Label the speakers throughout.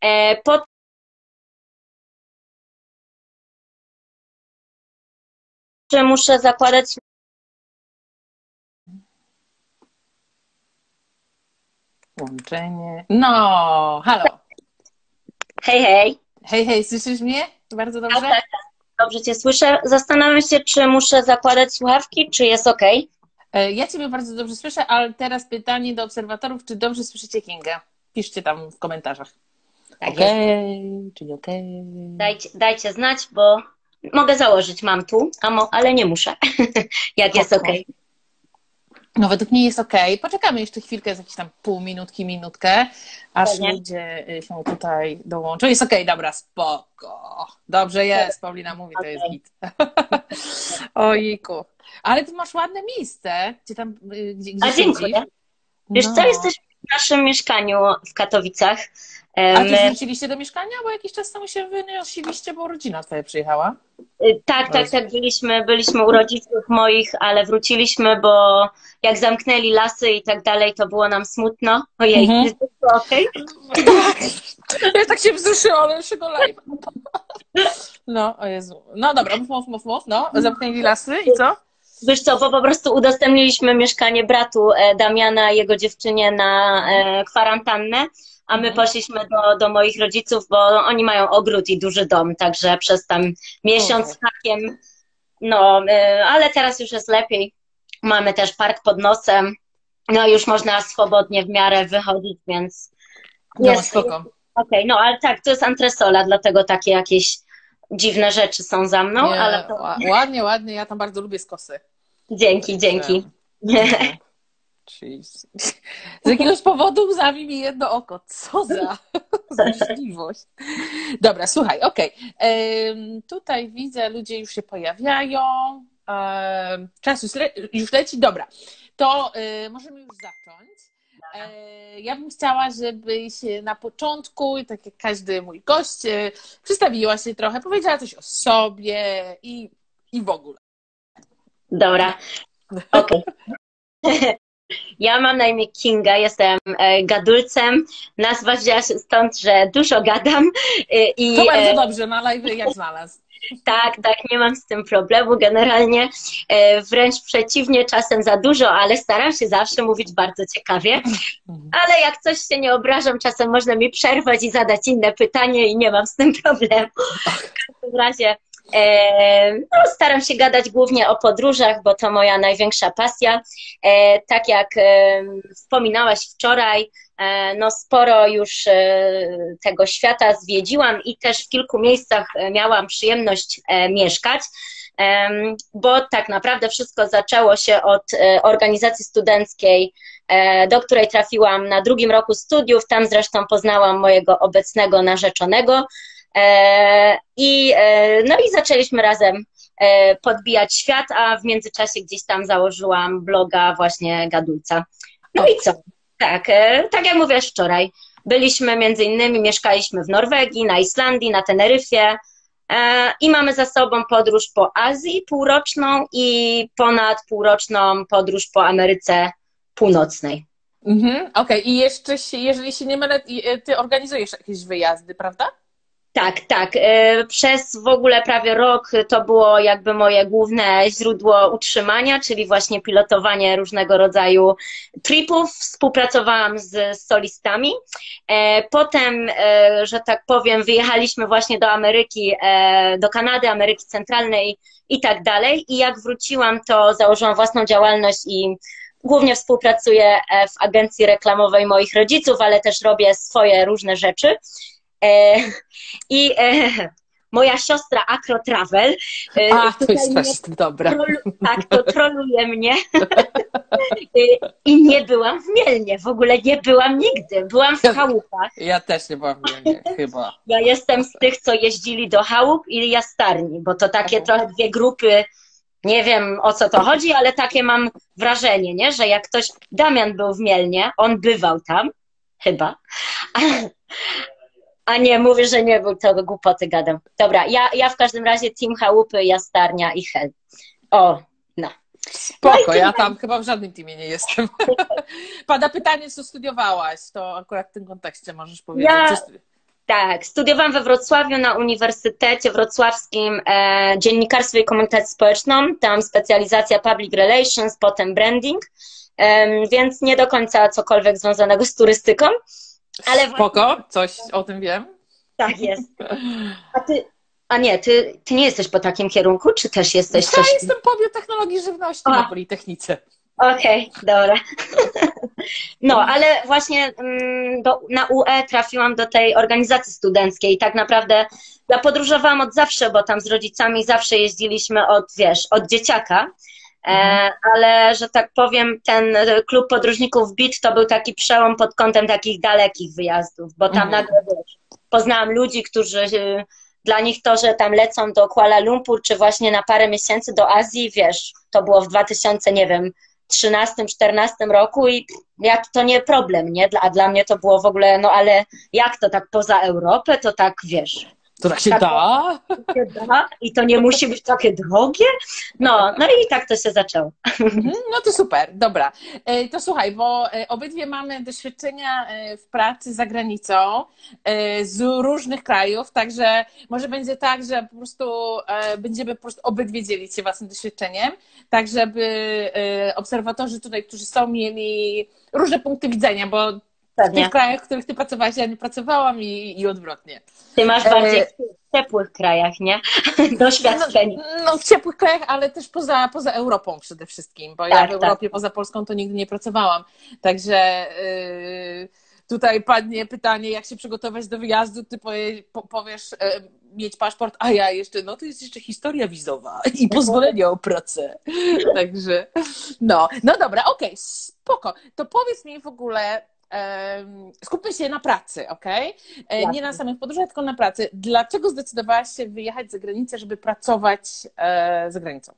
Speaker 1: E, po że muszę zakładać
Speaker 2: Łączenie. No, halo.
Speaker 1: Hej, hej.
Speaker 2: Hej, hej, słyszysz mnie? Bardzo dobrze?
Speaker 1: Tak, tak, Dobrze Cię słyszę. Zastanawiam się, czy muszę zakładać słuchawki, czy jest ok.
Speaker 2: E, Ja Ciebie bardzo dobrze słyszę, ale teraz pytanie do obserwatorów, czy dobrze słyszycie Kingę? Piszcie tam w komentarzach.
Speaker 1: Tak
Speaker 2: Okej, czyli okej.
Speaker 1: Dajcie, dajcie znać, bo mogę założyć, mam tu, ale nie muszę, jak jest ok.
Speaker 2: No według mnie jest okej. Poczekamy jeszcze chwilkę, z jakieś tam pół minutki, minutkę, aż
Speaker 1: Pewnie.
Speaker 2: ludzie y, się tutaj dołączą. Jest okej, dobra, spoko. Dobrze jest, Paulina mówi, to jest git. Ojku. Ale ty masz ładne miejsce, gdzie tam, y, gdzie, gdzie
Speaker 1: A dziękuję.
Speaker 2: siedzisz.
Speaker 1: Wiesz
Speaker 2: No.
Speaker 1: co, jesteśmy w naszym mieszkaniu w Katowicach.
Speaker 2: A ty wróciliście do mieszkania? Bo jakiś czas temu się wynosiliście, bo rodzina twoja przyjechała.
Speaker 1: Y, Tak, tak, tak, byliśmy, byliśmy u rodziców moich, ale wróciliśmy, bo jak zamknęli lasy i tak dalej, to było nam smutno. Ojej,
Speaker 2: Mhm.
Speaker 1: jest to okej?
Speaker 2: Ja tak się wzruszyłam, ale naszego live. No, o Jezu. No dobra, mów, mów, mów, mów. No, zamknęli lasy i co?
Speaker 1: Wiesz co, bo po prostu udostępniliśmy mieszkanie bratu e, Damiana i jego dziewczynie na e, kwarantannę, a my
Speaker 2: Mhm.
Speaker 1: poszliśmy do, do moich rodziców, bo oni mają ogród i duży dom, także przez tam miesiąc z hakiem, no, e, ale teraz już jest lepiej. Mamy też park pod nosem, no już można swobodnie w miarę wychodzić, więc
Speaker 2: No,
Speaker 1: jest
Speaker 2: spoko.
Speaker 1: okej. No, ale tak, to jest antresola, dlatego takie jakieś dziwne rzeczy są za mną,
Speaker 2: Nie,
Speaker 1: ale to
Speaker 2: ła- Ładnie, ładnie. Ja tam bardzo lubię skosy.
Speaker 1: dzięki, dzięki.
Speaker 2: No. Jeez. Z jakiegoś powodu łzami mi jedno oko. Co za złośliwość. Dobra, słuchaj, okej. Em, Tutaj widzę, ludzie już się pojawiają. Czas już, le już leci. Dobra, to y, możemy już zacząć. E, Ja bym chciała, żebyś na początku, tak jak każdy mój gość, e, przedstawiła się trochę, powiedziała coś o sobie i, i w ogóle.
Speaker 1: Dobra. Okej. Ja mam na imię Kinga, jestem e, gadulcem. Nazwa wzięła się stąd, że dużo gadam. e, I
Speaker 2: To bardzo
Speaker 1: e,
Speaker 2: dobrze, na live jak znalazł.
Speaker 1: tak, tak, nie mam z tym problemu generalnie. Wręcz przeciwnie, czasem za dużo, ale staram się zawsze mówić bardzo ciekawie. Ale jak coś się nie obrażam, czasem można mi przerwać i zadać inne pytanie i nie mam z tym problemu. W każdym razie no, staram się gadać głównie o podróżach, bo to moja największa pasja. E, tak jak e, wspominałaś wczoraj, e, no sporo już e, tego świata zwiedziłam i też w kilku miejscach e, miałam przyjemność e, mieszkać. Bo tak naprawdę wszystko zaczęło się od e, organizacji studenckiej, e, do której trafiłam na drugim roku studiów. Tam zresztą poznałam mojego obecnego narzeczonego. E, I, e, no i zaczęliśmy razem e, podbijać świat, a w międzyczasie gdzieś tam założyłam bloga właśnie Gadulca. No i co? Tak, tak jak mówiłaś wczoraj, byliśmy między innymi, mieszkaliśmy w Norwegii, na Islandii, na Teneryfie i mamy za sobą podróż po Azji półroczną i ponad półroczną podróż po Ameryce Północnej.
Speaker 2: Mhm, Okej, i jeszcze, jeżeli się nie mylę, ty organizujesz jakieś wyjazdy, prawda?
Speaker 1: Tak, tak. E, Przez w ogóle prawie rok to było jakby moje główne źródło utrzymania, czyli właśnie pilotowanie różnego rodzaju tripów. Współpracowałam z solistami. E, Potem, e, że tak powiem, wyjechaliśmy właśnie do Ameryki, do Kanady, Ameryki Centralnej i tak dalej. I jak wróciłam, to założyłam własną działalność i głównie współpracuję w agencji reklamowej moich rodziców, ale też robię swoje różne rzeczy. E, I e, moja siostra Acro Travel. e,
Speaker 2: A, to jest fest, dobra.
Speaker 1: trolu- tak, to troluje mnie. E, I nie byłam w Mielnie, w ogóle nie byłam nigdy. Byłam w chałupach.
Speaker 2: Ja też nie byłam w Mielnie, chyba.
Speaker 1: Ja jestem z tych, co jeździli do chałup i jastarni, bo to takie trochę dwie grupy. Nie wiem o co to chodzi, ale takie mam wrażenie, nie? że jak ktoś. Damian był w Mielnie, on bywał tam, chyba. A, nie, mówię, że nie był, to głupoty gadam. Dobra, ja, ja w każdym razie Team Chałupy, Jastarnia i Hel. O, no.
Speaker 2: Spoko, ja tam chyba w żadnym teamie nie jestem. Pada pytanie, co studiowałaś, to akurat w tym kontekście możesz powiedzieć.
Speaker 1: Ja- Tak, studiowałam we Wrocławiu na Uniwersytecie Wrocławskim e, Dziennikarstwo i Komunikację Społeczną. Tam specjalizacja Public Relations, potem branding, e, więc nie do końca cokolwiek związanego z turystyką.
Speaker 2: Ale Spoko, coś o tym wiem.
Speaker 1: Tak jest. A ty, a nie, ty, ty nie jesteś po takim kierunku, czy też jesteś
Speaker 2: ja
Speaker 1: coś...
Speaker 2: Ja jestem po biotechnologii żywności a. na Politechnice.
Speaker 1: Okej, okay, dobra. No, ale właśnie mm, do, na UE trafiłam do tej organizacji studenckiej i tak naprawdę ja podróżowałam od zawsze, bo tam z rodzicami zawsze jeździliśmy od, wiesz, od dzieciaka. E, ale, że tak powiem, ten klub podróżników BIT to był taki przełom pod kątem takich dalekich wyjazdów, bo tam mhm. nagle, wiesz, poznałam ludzi, którzy dla nich to, że tam lecą do Kuala Lumpur, czy właśnie na parę miesięcy do Azji, wiesz, to było w 2000, nie wiem, 13-14 roku i jak to nie problem, nie? A dla mnie to było w ogóle, no ale jak to tak poza Europę, to tak wiesz,
Speaker 2: to tak się tak, da?
Speaker 1: da? I to nie musi być takie drogie? No, no i tak to się zaczęło.
Speaker 2: Mhm, no to super, dobra. E, to słuchaj, bo e, obydwie mamy doświadczenia e, w pracy za granicą z różnych krajów, także może będzie tak, że po prostu będziemy po prostu obydwie dzielić się własnym doświadczeniem, tak żeby obserwatorzy tutaj, którzy są, mieli różne punkty widzenia, bo Pewnie. w tych krajach, w których ty pracowałaś, ja nie pracowałam i, i odwrotnie.
Speaker 1: Ty masz bardziej e... w ciepłych krajach, nie? Doświadczenie.
Speaker 2: No, no, w ciepłych krajach, ale też poza, poza Europą przede wszystkim, bo tak, ja w tak. Europie tak. poza Polską to nigdy nie pracowałam. Także yy, tutaj padnie pytanie, jak się przygotować do wyjazdu, ty powie, po, powiesz yy, mieć paszport, a ja jeszcze, no to jest jeszcze historia wizowa i pozwolenie o pracę. Także, no, no dobra, okej, okay, spoko. To powiedz mi w ogóle, skupmy się na pracy, ok? E, nie na samych podróżach, tylko na pracy. Dlaczego zdecydowałaś się wyjechać za granicę, żeby pracować e, za granicą?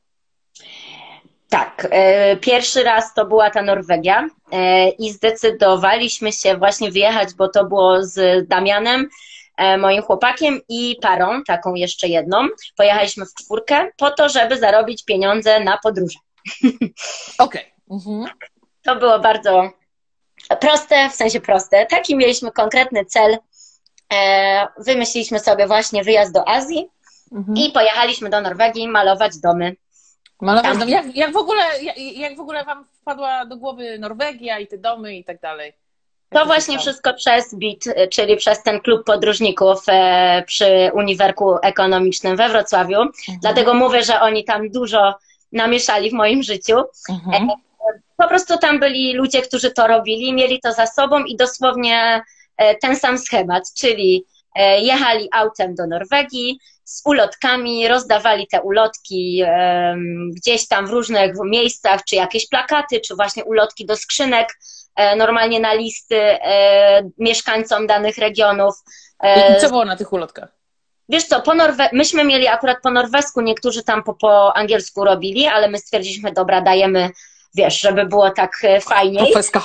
Speaker 1: Tak, e, pierwszy raz to była ta Norwegia i zdecydowaliśmy się właśnie wyjechać, bo to było z Damianem, moim chłopakiem i parą, taką jeszcze jedną. Pojechaliśmy w czwórkę po to, żeby zarobić pieniądze na podróże.
Speaker 2: Okej. Okay. Mhm.
Speaker 1: To było bardzo proste, w sensie proste. Taki mieliśmy konkretny cel. E, wymyśliliśmy sobie właśnie wyjazd do Azji mhm. i pojechaliśmy do Norwegii malować domy.
Speaker 2: Malować domy. Jak, jak, w ogóle, jak, jak w ogóle Wam wpadła do głowy Norwegia i te domy i tak dalej?
Speaker 1: To właśnie wszystko przez BIT, czyli przez ten klub podróżników e, przy Uniwerku Ekonomicznym we Wrocławiu. Mhm. Dlatego mówię, że oni tam dużo namieszali w moim życiu. Mhm. E, po prostu tam byli ludzie, którzy to robili, mieli to za sobą i dosłownie e, ten sam schemat, czyli e, jechali autem do Norwegii z ulotkami, rozdawali te ulotki gdzieś tam w różnych miejscach, czy jakieś plakaty, czy właśnie ulotki do skrzynek, e, normalnie na listy mieszkańcom danych regionów.
Speaker 2: I co było na tych ulotkach?
Speaker 1: Wiesz co, po Norwe- myśmy mieli akurat po norwesku, niektórzy tam po, po angielsku robili, ale my stwierdziliśmy, dobra, dajemy wiesz, żeby było tak e, fajniej.
Speaker 2: Profeska.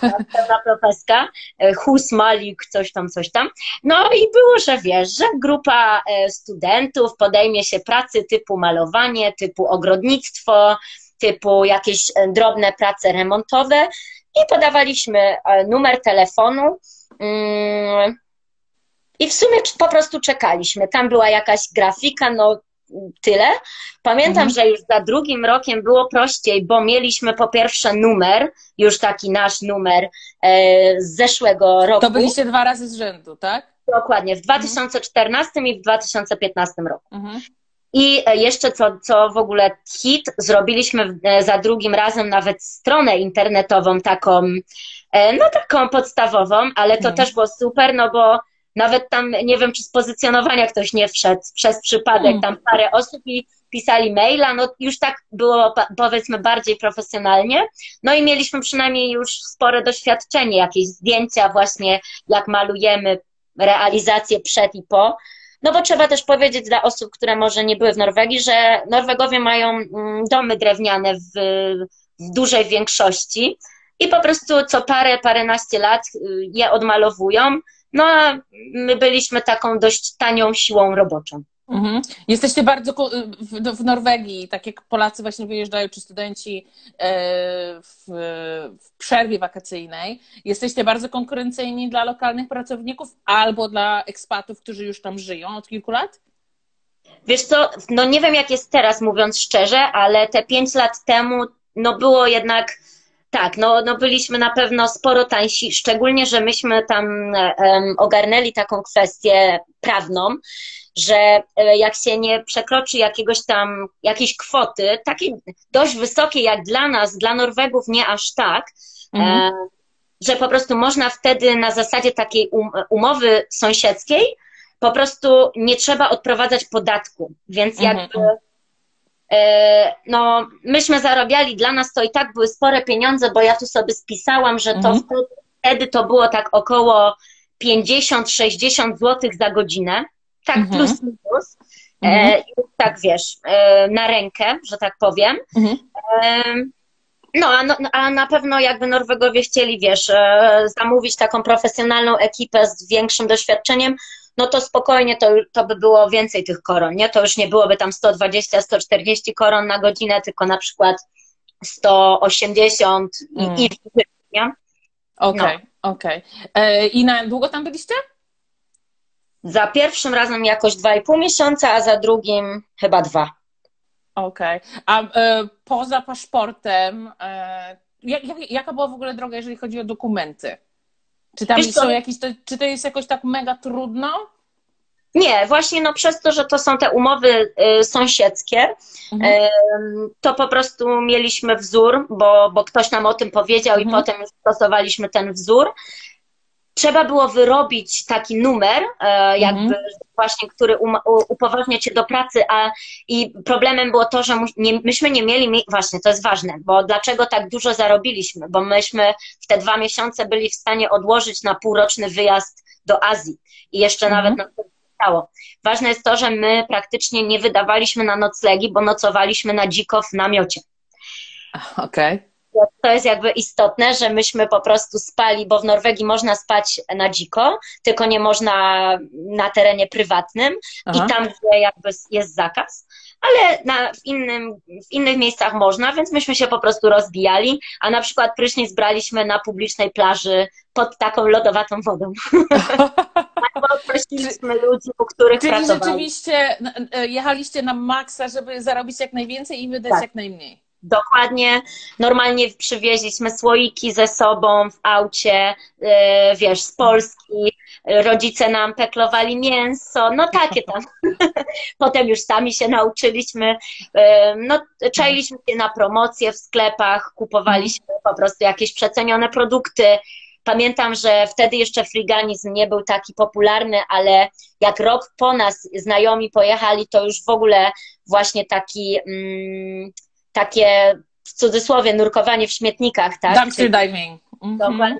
Speaker 1: Pełna profeska. E, Hus, Malik, coś tam, coś tam. No i było, że wiesz, że grupa e, studentów podejmie się pracy typu malowanie, typu ogrodnictwo, typu jakieś drobne prace remontowe i podawaliśmy numer telefonu. Mm, I w sumie po prostu czekaliśmy. Tam była jakaś grafika, no tyle. Pamiętam, mhm. że już za drugim rokiem było prościej, bo mieliśmy po pierwsze numer, już taki nasz numer e, z zeszłego roku.
Speaker 2: To byliście dwa razy z rzędu, tak?
Speaker 1: Dokładnie, w 2014 mhm. i w 2015 roku. Mhm. I e, jeszcze co, co w ogóle hit, zrobiliśmy e, za drugim razem nawet stronę internetową taką, e, no taką podstawową, ale to mhm. też było super, no bo nawet tam, nie wiem, czy z pozycjonowania ktoś nie wszedł przez przypadek, hmm. tam parę osób i pisali maila, no już tak było powiedzmy bardziej profesjonalnie. No i mieliśmy przynajmniej już spore doświadczenie, jakieś zdjęcia właśnie, jak malujemy, realizację przed i po. No bo trzeba też powiedzieć dla osób, które może nie były w Norwegii, że Norwegowie mają mm, domy drewniane w, w dużej większości i po prostu co parę, paręnaście lat y, je odmalowują, no a my byliśmy taką dość tanią siłą roboczą.
Speaker 2: Mhm. Jesteście bardzo w, w, Norwegii, tak jak Polacy właśnie wyjeżdżają, czy studenci e, w, w, przerwie wakacyjnej, jesteście bardzo konkurencyjni dla lokalnych pracowników albo dla ekspatów, którzy już tam żyją od kilku lat?
Speaker 1: Wiesz co, no nie wiem jak jest teraz, mówiąc szczerze, ale te pięć lat temu, no było jednak tak, no, no byliśmy na pewno sporo tańsi, szczególnie, że myśmy tam um, ogarnęli taką kwestię prawną, że e, jak się nie przekroczy jakiegoś tam, jakiejś kwoty, takiej dość wysokiej jak dla nas, dla Norwegów nie aż tak, mhm. e, że po prostu można wtedy na zasadzie takiej um, umowy sąsiedzkiej po prostu nie trzeba odprowadzać podatku, więc mhm, jakby mhm. E, no, myśmy zarabiali, dla nas to i tak były spore pieniądze, bo ja tu sobie spisałam, że to mhm. wtedy, wtedy to było tak około 50-60 zł za godzinę tak mhm. plus minus. E, mhm. tak wiesz, e, na rękę, że tak powiem. E, no a, no, a na pewno jakby Norwegowie chcieli, wiesz, e, zamówić taką profesjonalną ekipę z większym doświadczeniem, no to spokojnie to, to by było więcej tych koron, nie? To już nie byłoby tam 120-140 koron na godzinę, tylko na przykład 180 mm. i, i
Speaker 2: nie? Okej, okay, no. okej. Okay. I na długo tam byliście?
Speaker 1: Za pierwszym razem jakoś dwa i pół miesiąca, a za drugim chyba dwa.
Speaker 2: Okej. Okay. A e, poza paszportem, e, jak, jak, jaka była w ogóle droga, jeżeli chodzi o dokumenty? Czy tam są jakieś, to, czy to jest jakoś tak mega trudno?
Speaker 1: Nie, właśnie no przez to, że to są te umowy y, sąsiedzkie, mhm. y, to po prostu mieliśmy wzór, bo, bo ktoś nam o tym powiedział mhm. i potem już stosowaliśmy ten wzór trzeba było wyrobić taki numer, e, jakby mhm. właśnie, który upoważnia cię do pracy, a i problemem było to, że nie, myśmy nie mieli, właśnie to jest ważne, bo dlaczego tak dużo zarobiliśmy, bo myśmy w te dwa miesiące byli w stanie odłożyć na półroczny wyjazd do Azji i jeszcze nawet na to stało. Ważne jest to, że my praktycznie nie wydawaliśmy na noclegi, bo nocowaliśmy na dziko w namiocie.
Speaker 2: Okej. Okay
Speaker 1: to jest jakby istotne, że myśmy po prostu spali, bo w Norwegii można spać na dziko, tylko nie można na terenie prywatnym Aha. i tam, gdzie jakby jest zakaz, ale na, w, innym, w innych miejscach można, więc myśmy się po prostu rozbijali, a na przykład prysznic braliśmy na publicznej plaży pod taką lodowatą wodą. Albo prosiliśmy ludzi, u których
Speaker 2: Czyli
Speaker 1: pracowali.
Speaker 2: rzeczywiście jechaliście na maksa, żeby zarobić jak najwięcej i wydać tak. jak najmniej.
Speaker 1: Dokładnie. Normalnie przywieźliśmy słoiki ze sobą w aucie, yy, wiesz, z Polski. Rodzice nam peklowali mięso, no takie tam. Potem już sami się nauczyliśmy. Yy, no, czailiśmy się na promocje w sklepach, kupowaliśmy po prostu jakieś przecenione produkty. Pamiętam, że wtedy jeszcze friganizm nie był taki popularny, ale jak rok po nas znajomi pojechali, to już w ogóle właśnie taki. Mm, takie w cudzysłowie nurkowanie w śmietnikach, tak?
Speaker 2: Dumpster diving. Mhm.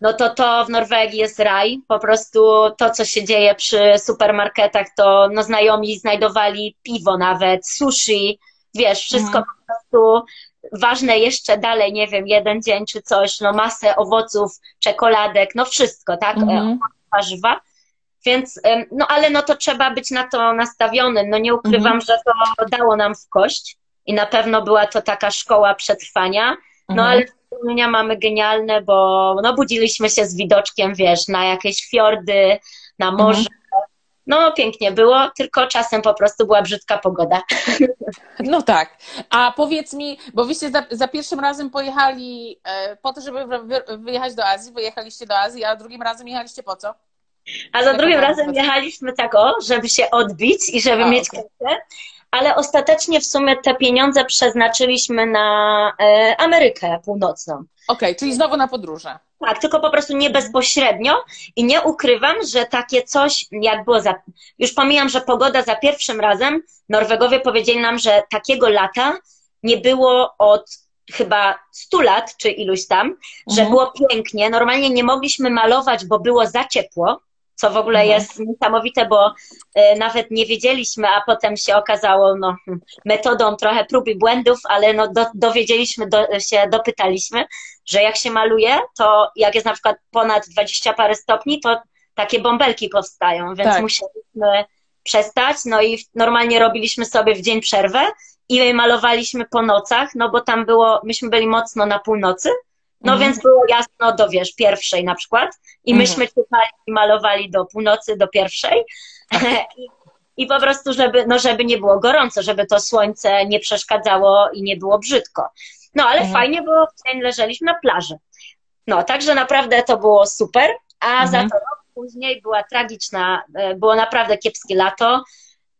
Speaker 1: No to to w Norwegii jest raj. Po prostu to, co się dzieje przy supermarketach, to no, znajomi znajdowali piwo nawet, sushi, wiesz, wszystko mhm. po prostu ważne jeszcze dalej, nie wiem, jeden dzień czy coś, no masę owoców, czekoladek, no wszystko, tak? Mhm. Warzywa. Więc, no ale no to trzeba być na to nastawionym. No nie ukrywam, mhm. że to dało nam w kość i na pewno była to taka szkoła przetrwania. No mhm. ale wspomnienia mamy genialne, bo no, budziliśmy się z widoczkiem, wiesz, na jakieś fiordy, na mhm. morze. Mhm. No, pięknie było, tylko czasem po prostu była brzydka pogoda.
Speaker 2: No tak. A powiedz mi, bo wyście za, za pierwszym razem pojechali e, po to, żeby wyjechać do Azji, wyjechaliście do Azji, a drugim razem jechaliście po co?
Speaker 1: A za drugim razem jechaliśmy tak o, żeby się odbić i żeby a, mieć okay. kasę ale ostatecznie w sumie te pieniądze przeznaczyliśmy na e, Amerykę Północną. Okej,
Speaker 2: okay, czyli znowu na podróże.
Speaker 1: Tak, tylko po prostu nie bezpośrednio i nie ukrywam, że takie coś, jak było za. Już pomijam, że pogoda za pierwszym razem, Norwegowie powiedzieli nam, że takiego lata nie było od chyba 100 lat, czy iluś tam, mhm. że było pięknie. Normalnie nie mogliśmy malować, bo było za ciepło co w ogóle mhm. jest niesamowite, bo e, nawet nie wiedzieliśmy, a potem się okazało no, metodą trochę prób i błędów, ale no, do, dowiedzieliśmy do, się, dopytaliśmy, że jak się maluje, to jak jest na przykład ponad 20 parę stopni, to takie bąbelki powstają, więc tak. musieliśmy przestać, no i normalnie robiliśmy sobie w dzień przerwę i malowaliśmy po nocach, no bo tam było, myśmy byli mocno na północy, no mhm. więc było jasno do, wiesz, pierwszej na przykład i mhm. myśmy czytali i malowali do północy, do pierwszej I, i po prostu, żeby, no żeby nie było gorąco, żeby to słońce nie przeszkadzało i nie było brzydko. No ale mhm. fajnie było, w dzień leżeliśmy na plaży. No, także naprawdę to było super, a mhm. za to rok później była tragiczna, e, było naprawdę kiepskie lato.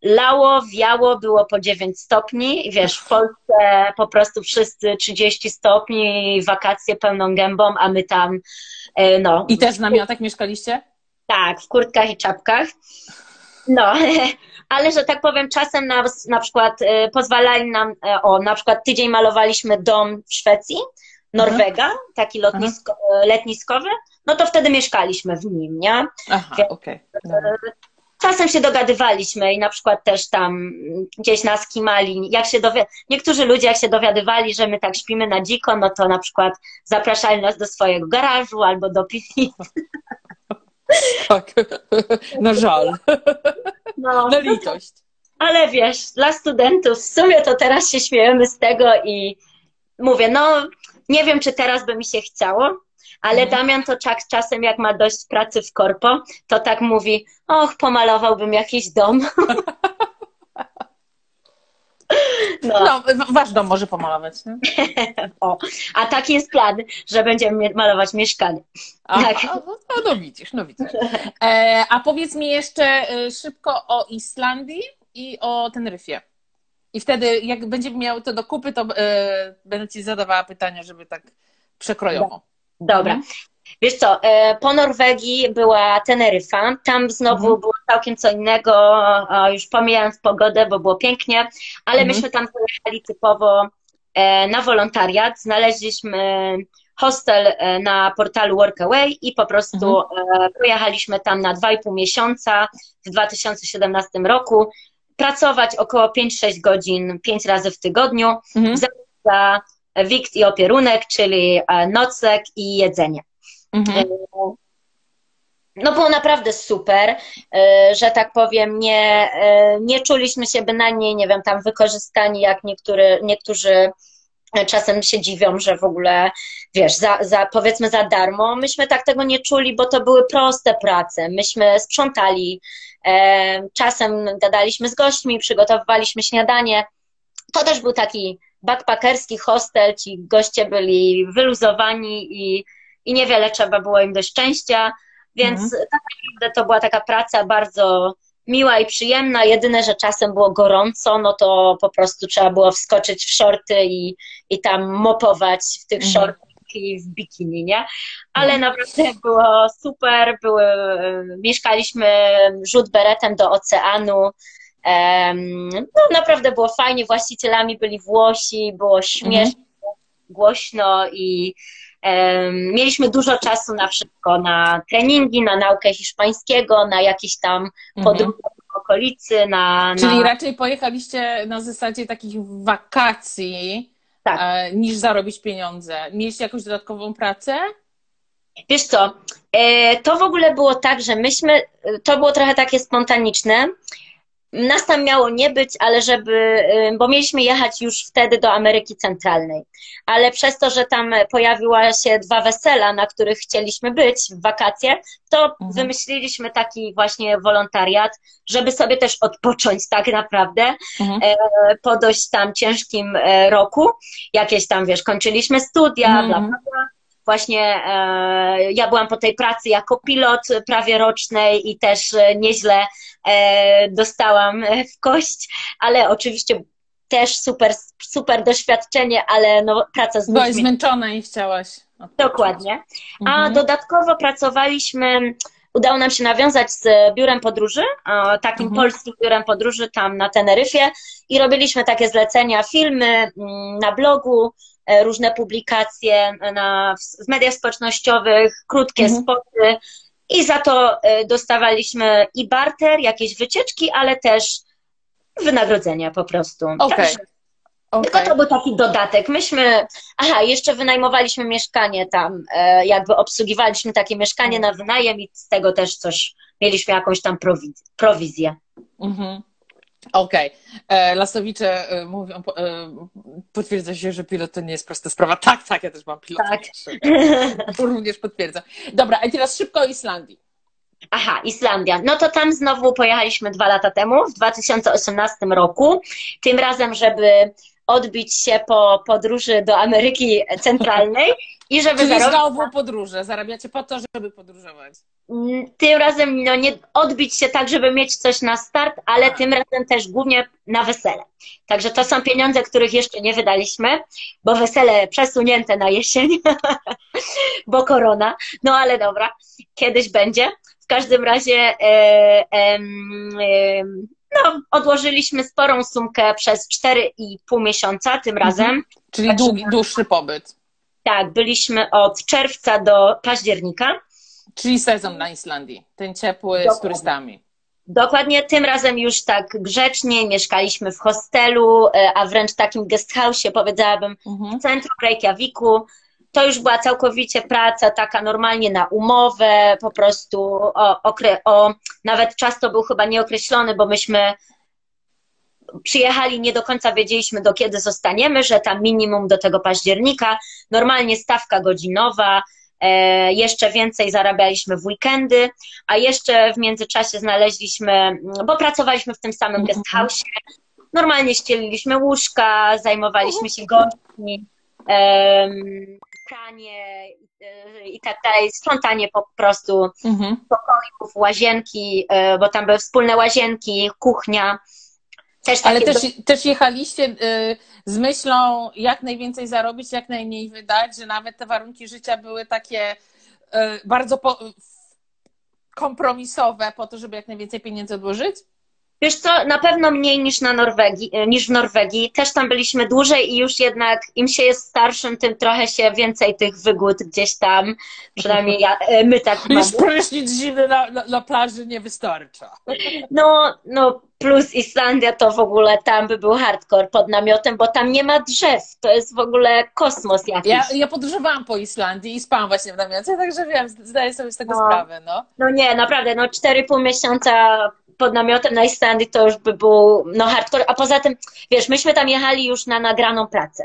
Speaker 1: Lało, wiało, było po 9 stopni. Wiesz, w Polsce po prostu wszyscy 30 stopni, wakacje pełną gębą, a my tam, e, no.
Speaker 2: I też w namiotach mieszkaliście?
Speaker 1: Tak, w kurtkach i czapkach. No, ale że tak powiem, czasem na, na przykład e, pozwalali nam, o, na przykład tydzień malowaliśmy dom w Szwecji, Norwega, Aha. taki lotnisko, Aha. letniskowy, no to wtedy mieszkaliśmy w nim, nie?
Speaker 2: Aha, okej. Okay.
Speaker 1: Czasem się dogadywaliśmy i na przykład też tam gdzieś nas kimali. Jak się dowi- Niektórzy ludzie, jak się dowiadywali, że my tak śpimy na dziko, no to na przykład zapraszali nas do swojego garażu albo do piwnicy.
Speaker 2: Tak, no żal. No. Na litość.
Speaker 1: Ale wiesz, dla studentów, w sumie to teraz się śmiejemy z tego i mówię, no nie wiem, czy teraz by mi się chciało, ale mhm. Damian to czas, czasem, jak ma dość pracy w korpo, to tak mówi, och, pomalowałbym jakiś dom.
Speaker 2: No. no, wasz dom może pomalować. Nie?
Speaker 1: o, a taki jest plan, że będziemy malować mieszkanie.
Speaker 2: A, tak. a, no, no widzisz, no widzisz. E, a powiedz mi jeszcze e, szybko o Islandii i o Teneryfie. I wtedy, jak będziemy miał to do kupy, to e, będę ci zadawała pytania, żeby tak przekrojowo.
Speaker 1: Dobra. Mhm. Wiesz co, e, po Norwegii była Teneryfa, tam znowu mhm. było całkiem co innego, już pomijając pogodę, bo było pięknie, ale mhm. myśmy tam pojechali typowo e, na wolontariat, znaleźliśmy hostel e, na portalu Workaway i po prostu mhm. pojechaliśmy tam na 2,5 miesiąca w 2017 roku, pracować około 5-6 godzin, 5 razy w tygodniu, mhm. za wikt i opierunek, czyli nocleg i jedzenie. Mhm. E, no było naprawdę super, e, że tak powiem, nie, e, nie czuliśmy się bynajmniej, nie wiem, tam wykorzystani, jak niektóry, niektórzy czasem się dziwią, że w ogóle, wiesz, za, za, powiedzmy za darmo. Myśmy tak tego nie czuli, bo to były proste prace. Myśmy sprzątali, e, czasem gadaliśmy z gośćmi, przygotowywaliśmy śniadanie. To też był taki backpackerski hostel, ci goście byli wyluzowani i i niewiele trzeba było im do szczęścia, więc mhm. tak naprawdę to była taka praca bardzo miła i przyjemna. Jedyne, że czasem było gorąco, no to po prostu trzeba było wskoczyć w shorty i, i tam mopować w tych mhm. shortach i w bikini, nie? Ale mhm. naprawdę było super, były, mieszkaliśmy rzut beretem do oceanu, no naprawdę było fajnie, właścicielami byli Włosi, było śmiesznie, mhm. głośno i Mieliśmy dużo czasu na wszystko, na treningi, na naukę hiszpańskiego, na jakieś tam mhm. podróże w okolicy, na,
Speaker 2: na... Czyli raczej pojechaliście na zasadzie takich wakacji, tak. E, niż zarobić pieniądze. Mieliście jakąś dodatkową pracę?
Speaker 1: Wiesz co, e, to w ogóle było tak, że myśmy, to było trochę takie spontaniczne, nas tam miało nie być, ale żeby, bo mieliśmy jechać już wtedy do Ameryki Centralnej, ale przez to, że tam pojawiła się dwa wesela, na których chcieliśmy być w wakacje, to mhm. wymyśliliśmy taki właśnie wolontariat, żeby sobie też odpocząć tak naprawdę mhm. E, po dość tam ciężkim e, roku. Jakieś tam, wiesz, kończyliśmy studia, mhm. bla, bla, bla właśnie e, ja byłam po tej pracy jako pilot prawie rocznej i też nieźle E, dostałam w kość, ale oczywiście też super, super doświadczenie, ale no, praca z
Speaker 2: ludźmi. Byłaś zmęczona i chciałaś.
Speaker 1: Odpocząć. Dokładnie. A mhm. dodatkowo pracowaliśmy, udało nam się nawiązać z biurem podróży, takim mhm. polskim biurem podróży tam na Teneryfie i robiliśmy takie zlecenia, filmy mm, na blogu, e, różne publikacje na, w mediach społecznościowych, krótkie mhm. spoty, i za to e, dostawaliśmy i barter, jakieś wycieczki, ale też wynagrodzenia po prostu.
Speaker 2: Okay.
Speaker 1: Okay. Tylko to był taki dodatek. Myśmy, aha, jeszcze wynajmowaliśmy mieszkanie tam, e, jakby obsługiwaliśmy takie mieszkanie na wynajem i z tego też coś, mieliśmy jakąś tam prowizję. Mhm.
Speaker 2: Okej. Okay. E, lasowicze e, mówią, potwierdza się, że pilot to nie jest prosta sprawa. Tak, tak, ja też mam pilot. Tak. Również potwierdzam. Dobra, a teraz szybko o Islandii.
Speaker 1: Aha, Islandia. No to tam znowu pojechaliśmy dwa lata temu, w 2018 roku. Tym razem, żeby odbić się po podróży do Ameryki Centralnej i żeby
Speaker 2: Czyli zarobić... znowu podróże, zarabiacie po to, żeby podróżować.
Speaker 1: Mm, tym razem no, nie odbić się tak, żeby mieć coś na start, ale. Tak. tym razem też głównie na wesele. Także to są pieniądze, których jeszcze nie wydaliśmy, bo wesele przesunięte na jesień, bo korona. No ale dobra, kiedyś będzie. W każdym razie e, no, odłożyliśmy sporą sumkę przez 4,5 miesiąca tym mhm. razem.
Speaker 2: Czyli długi, dłuższy pobyt.
Speaker 1: Tak, byliśmy od czerwca do października.
Speaker 2: Czyli sezon na Islandii, ten ciepły Dokładnie. z turystami.
Speaker 1: Dokładnie, tym razem już tak grzecznie mieszkaliśmy w hostelu, e, a wręcz takim guest house, powiedziałabym, mhm. w centrum Reykjaviku to już była całkowicie praca taka normalnie na umowę, po prostu o, okre, o nawet czas to był chyba nieokreślony, bo myśmy przyjechali, nie do końca wiedzieliśmy do kiedy zostaniemy, że tam minimum do tego października, normalnie stawka godzinowa, jeszcze więcej zarabialiśmy w weekendy, a jeszcze w międzyczasie znaleźliśmy, bo pracowaliśmy w tym samym guest house, normalnie ścieliliśmy łóżka, zajmowaliśmy się gośćmi, pranie e, i tak dalej, sprzątanie po prostu mhm. pokojów, łazienki, e, bo tam były wspólne łazienki, kuchnia.
Speaker 2: Też Ale też, do... też jechaliście e, z myślą, jak najwięcej zarobić, jak najmniej wydać, że nawet te warunki życia były takie bardzo po... kompromisowe po to, żeby jak najwięcej pieniędzy odłożyć?
Speaker 1: Wiesz co, na pewno mniej niż, na Norwegii, e, niż w Norwegii. Też tam byliśmy dłużej i już jednak im się jest starszym, tym trochę się więcej tych wygód gdzieś tam, przynajmniej ja, my tak
Speaker 2: mamy. Już prysznic zimny na, na, na plaży nie wystarcza.
Speaker 1: No, no plus Islandia to w ogóle tam by był hardcore pod namiotem, bo tam nie ma drzew. To jest w ogóle kosmos jakiś.
Speaker 2: Ja, ja podróżowałam po Islandii i spałam właśnie w namiocie, także wiem, zdaję sobie z tego no, sprawę. No.
Speaker 1: no nie, naprawdę, no 4,5 miesiąca pod namiotem na Islandii to już by był no hardcore, a poza tym, wiesz, myśmy tam jechali już na nagraną pracę,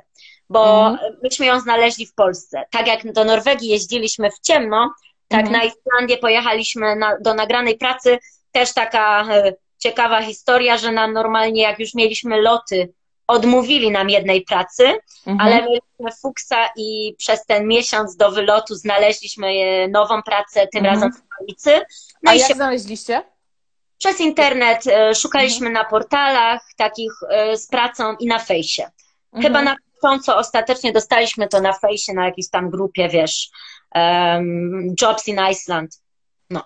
Speaker 1: bo mm. myśmy ją znaleźli w Polsce. Tak jak do Norwegii jeździliśmy w ciemno, tak mm. na Islandię pojechaliśmy na, do nagranej pracy, też taka e, ciekawa historia, że nam normalnie jak już mieliśmy loty, odmówili nam jednej pracy, -hmm. ale mieliśmy fuksa i przez ten miesiąc do wylotu znaleźliśmy e, nową pracę, tym -hmm. razem w stolicy.
Speaker 2: No A jak się... znaleźliście?
Speaker 1: Przez internet e, szukaliśmy mhm. na portalach takich e, z pracą i na fejsie. Mhm. Chyba na tą, co ostatecznie dostaliśmy, to na fejsie, na jakiejś tam grupie, wiesz, um, Jobs in Iceland. No.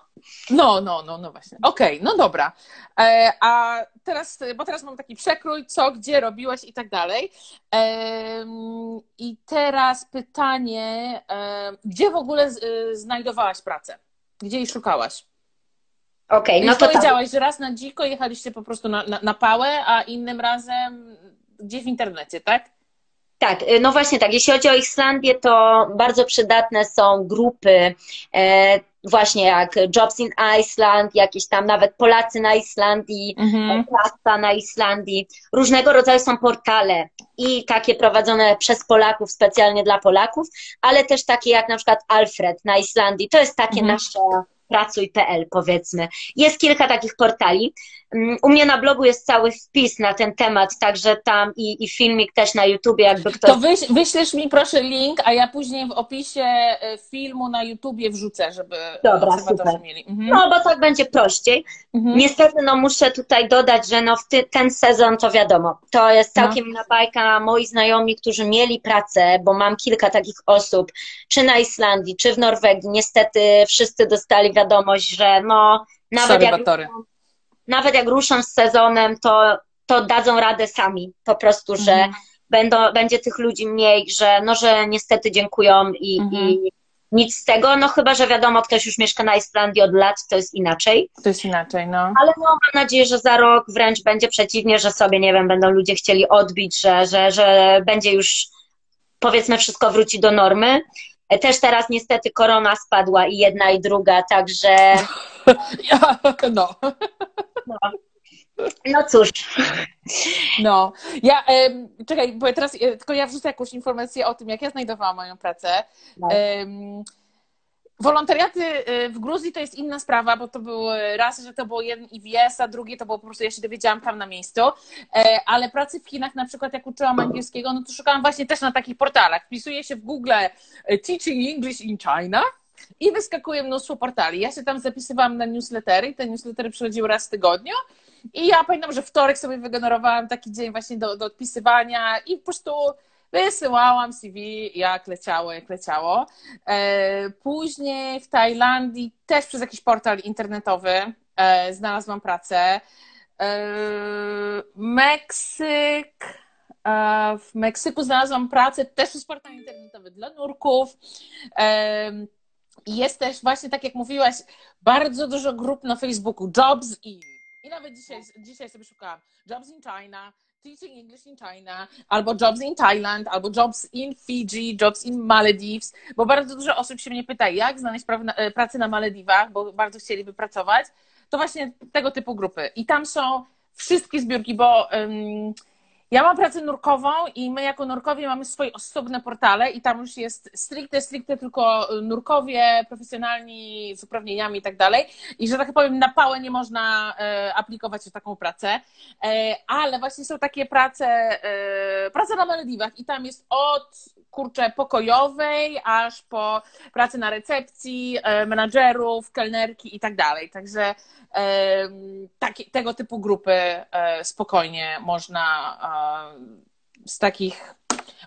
Speaker 2: No, no, no, no właśnie. Okej, okay, no dobra. E, a teraz, bo teraz mam taki przekrój, co, gdzie robiłeś i tak dalej. E, I teraz pytanie, e, gdzie w ogóle z, znajdowałaś pracę? Gdzie jej szukałaś?
Speaker 1: Okej, okay,
Speaker 2: no to tak. powiedziałaś, tak. że raz na dziko jechaliście po prostu na, na, na pałę, a innym razem gdzie w internecie, tak?
Speaker 1: Tak, y, no właśnie tak. Jeśli chodzi o Islandię, to bardzo przydatne są grupy e, właśnie jak Jobs in Iceland, jakieś tam nawet Polacy na Islandii, mhm. Na Islandii. Różnego rodzaju są portale i takie prowadzone przez Polaków, specjalnie dla Polaków, ale też takie jak na przykład Alfred na Islandii. To jest takie mhm. nasze pracuj.pl powiedzmy. Jest kilka takich portali. Mm, u mnie na blogu jest cały wpis na ten temat, także tam i, i filmik też na YouTubie, jakby ktoś...
Speaker 2: To wyś, wyślesz mi proszę link, a ja później w opisie e, filmu na YouTubie wrzucę, żeby Dobra, super. mieli.
Speaker 1: Mhm. No, bo tak będzie prościej. Mhm. Niestety, no muszę tutaj dodać, że no w ty, ten sezon to wiadomo, to jest no. całkiem no. bajka. Moi znajomi, którzy mieli pracę, bo mam kilka takich osób, czy na Islandii, czy w Norwegii, niestety wszyscy dostali wiadomość, że no nawet jak... Batory nawet jak ruszą z sezonem, to, to dadzą radę sami. Po prostu, że mhm. będą, będzie tych ludzi mniej, że, no, że niestety dziękują i, mhm. i nic z tego, no chyba, że wiadomo, ktoś już mieszka na Islandii od lat, to jest inaczej.
Speaker 2: To jest inaczej, no.
Speaker 1: Ale no, mam nadzieję, że za rok wręcz będzie przeciwnie, że sobie, nie wiem, będą ludzie chcieli odbić, że, że, że będzie już, powiedzmy, wszystko wróci do normy. Też teraz niestety korona spadła i jedna i druga, także...
Speaker 2: Ja, no.
Speaker 1: no. No cóż.
Speaker 2: No, ja, um, czekaj, bo teraz e, tylko ja wrzucę jakąś informację o tym, jak ja znajdowałam moją pracę. No. Um, Wolontariaty e, w Gruzji to jest inna sprawa, bo to był raz, że to było jeden IWS, a drugie to było po prostu, ja się dowiedziałam tam na miejscu, e, ale pracy w Chinach na przykład jak uczyłam angielskiego, no to szukałam właśnie też na takich portalach. Wpisuję się w Google Teaching English in China i wyskakuje mnóstwo portali. Ja się tam zapisywałam na newslettery i te newslettery przychodziły raz w tygodniu i ja pamiętam, że wtorek sobie wygenerowałam taki dzień właśnie do, do odpisywania i po prostu wysyłałam CV jak leciało, jak leciało. E, później w Tajlandii też przez jakiś portal internetowy e, znalazłam pracę. E, Meksyk. W Meksyku znalazłam pracę też przez portal internetowy dla nurków. Jest też właśnie, tak jak mówiłaś, bardzo dużo grup na Facebooku. Jobs in i nawet dzisiaj, dzisiaj sobie szukałam Jobs in China, Teaching English in China, albo Jobs in Thailand, albo Jobs in Fiji, Jobs in Maledives, bo bardzo dużo osób się mnie pyta, jak znaleźć e, pracę na Malediwach, bo bardzo chcieliby pracować. To właśnie tego typu grupy. I tam są wszystkie zbiórki, bo um, ja mam pracę nurkową i my jako nurkowie mamy swoje osobne portale i tam już jest stricte, stricte tylko nurkowie profesjonalni z uprawnieniami i tak dalej. I że tak powiem, na pałę nie można e, aplikować o taką pracę, e, ale właśnie są takie prace, e, prace na Malediwach i tam jest od kurczę pokojowej, aż po pracy na recepcji, menadżerów, kelnerki i tak dalej. Także taki, tego typu grupy spokojnie można z takich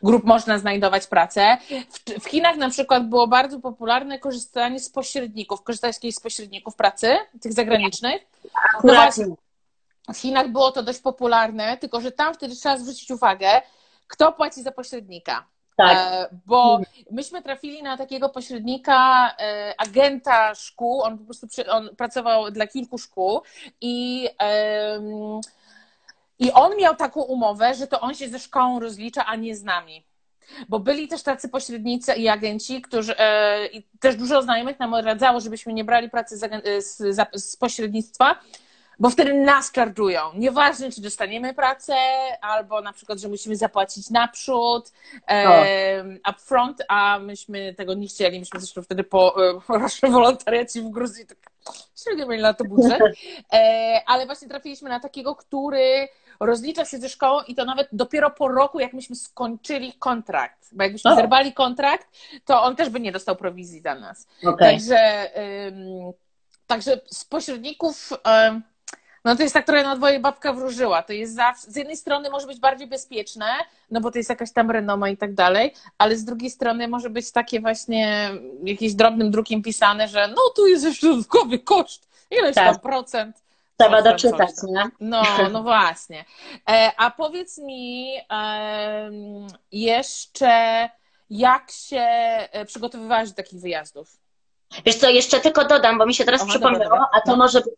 Speaker 2: grup można znajdować pracę. W, w, Chinach na przykład było bardzo popularne korzystanie z pośredników, korzystanie z pośredników pracy, tych zagranicznych. No właśnie, w Chinach było to dość popularne, tylko że tam wtedy trzeba zwrócić uwagę, kto płaci za pośrednika. Tak. E, bo myśmy trafili na takiego pośrednika, e, agenta szkół, on po prostu on pracował dla kilku szkół i i on miał taką umowę, że to on się ze szkołą rozlicza, a nie z nami. Bo byli też tacy pośrednicy i agenci, którzy e, też dużo znajomych nam radzało, żebyśmy nie brali pracy z, z, z pośrednictwa, bo wtedy nas charge'ują. Nieważne, czy dostaniemy pracę, albo na przykład, że musimy zapłacić naprzód, e, upfront, a myśmy tego nie chcieli. Myśmy zresztą wtedy po e, wolontariacie w Gruzji tak średnio mieli na to budżet. E, ale właśnie trafiliśmy na takiego, który rozlicza się ze szkołą i to nawet dopiero po roku, jak myśmy skończyli kontrakt. Bo jakbyśmy zerwali kontrakt, to on też by nie dostał prowizji za nas. Okay. Także, także z pośredników. No to jest tak trochę na dwoje babka wróżyła. To jest zawsze, z jednej strony może być bardziej bezpieczne, no bo to jest jakaś tam renoma i tak dalej, ale z drugiej strony może być takie właśnie jakieś drobnym drukiem pisane, że no tu jest jeszcze dodatkowy koszt, ileś tak. tam procent.
Speaker 1: Trzeba doczytać, nie?
Speaker 2: No, no właśnie. E, a powiedz mi jeszcze, jak się e, przygotowywałaś do takich wyjazdów?
Speaker 1: Wiesz co, jeszcze tylko dodam, bo mi się teraz Aha, przypomniało, dobra, dobra. a to no. może być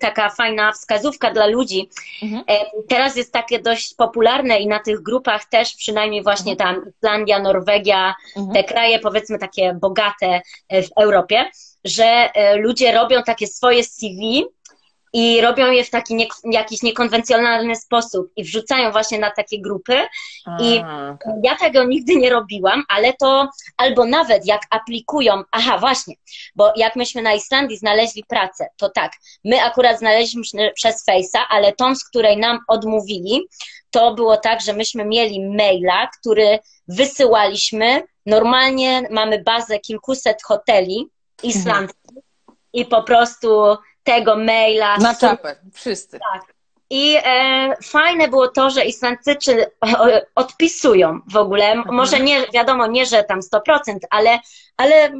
Speaker 1: taka fajna wskazówka dla ludzi. Mhm. E, teraz jest takie dość popularne i na tych grupach też, przynajmniej właśnie mhm. tam Islandia, Norwegia, mhm. te kraje powiedzmy takie bogate w Europie, że ludzie robią takie swoje CV i robią je w taki nie, jakiś niekonwencjonalny sposób i wrzucają właśnie na takie grupy. I ja tego nigdy nie robiłam, ale to albo nawet jak aplikują, aha, właśnie, bo jak myśmy na Islandii znaleźli pracę, to tak, my akurat znaleźliśmy przez Face'a, ale tą, z której nam odmówili, to było tak, że myśmy mieli maila, który wysyłaliśmy. Normalnie mamy bazę kilkuset hoteli islandzkich mhm. i po prostu tego maila.
Speaker 2: Na czapę, wszyscy.
Speaker 1: Tak. I e, fajne było to, że Islandczycy odpisują w ogóle. Mhm. Może nie, wiadomo, nie, że tam 100%, ale, ale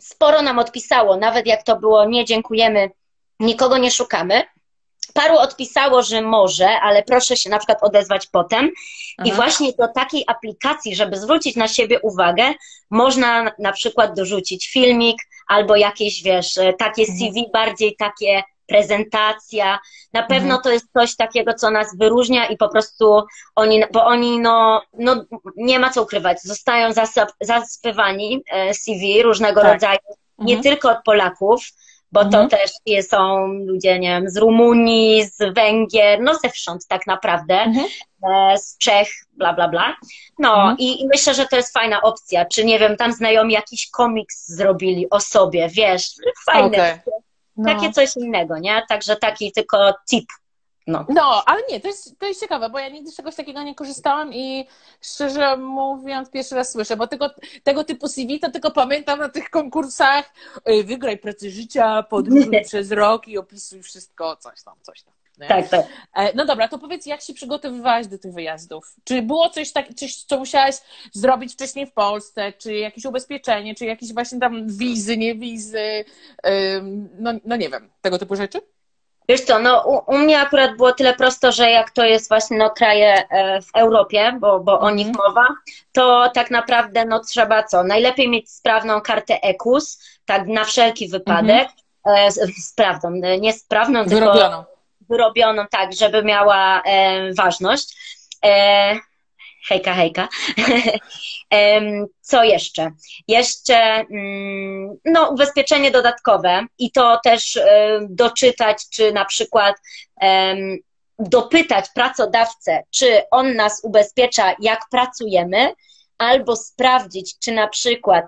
Speaker 1: sporo nam odpisało. Nawet jak to było, nie dziękujemy, nikogo nie szukamy. paru odpisało, że może, ale proszę się na przykład odezwać potem. Aha. I właśnie do takiej aplikacji, żeby zwrócić na siebie uwagę, można na przykład dorzucić filmik albo jakieś, wiesz, takie mhm. CV bardziej takie prezentacja. Na pewno mhm. to jest coś takiego, co nas wyróżnia i po prostu oni, bo oni, no, no nie ma co ukrywać, zostają zasypywani e, CV różnego tak. rodzaju, nie mhm. tylko od Polaków, bo mhm. to też są ludzie, nie wiem, z Rumunii, z Węgier, no zewsząd tak naprawdę, mhm. E, z Czech, bla, bla, bla. No mhm. i, i, myślę, że to jest fajna opcja, czy nie wiem, tam znajomi jakiś komiks zrobili o sobie, wiesz, fajne. Okay. No. Takie coś innego, nie? Także taki tylko tip.
Speaker 2: No. no, ale nie, to jest, to jest ciekawe, bo ja nigdy z czegoś takiego nie korzystałam i szczerze mówiąc, pierwszy raz słyszę, bo tego, tego typu CV to tylko pamiętam na tych konkursach wygraj pracę życia, podróżuj przez rok i opisuj wszystko, coś tam, coś tam.
Speaker 1: Nie? Tak, tak.
Speaker 2: E, no dobra, to powiedz, jak się przygotowywałaś do tych wyjazdów? Czy było coś, tak, coś, co musiałaś zrobić wcześniej w Polsce? Czy jakieś ubezpieczenie, czy jakieś właśnie tam wizy, nie wizy? No, no nie wiem, tego typu rzeczy?
Speaker 1: Wiesz co, no u, u, mnie akurat było tyle prosto, że jak to jest właśnie no, kraje e, w Europie, bo, bo o nich mhm. mowa, to tak naprawdę no trzeba co? Najlepiej mieć sprawną kartę EKUS, tak na wszelki wypadek. Mhm. E, sprawną, nie sprawną,
Speaker 2: Wyrobioną. tylko
Speaker 1: wyrobioną, tak, żeby miała e, ważność. E, hejka, hejka. Co jeszcze? Jeszcze mm, no, ubezpieczenie dodatkowe i to też e, doczytać, czy na przykład dopytać pracodawcę, czy on nas ubezpiecza, jak pracujemy, albo sprawdzić, czy na przykład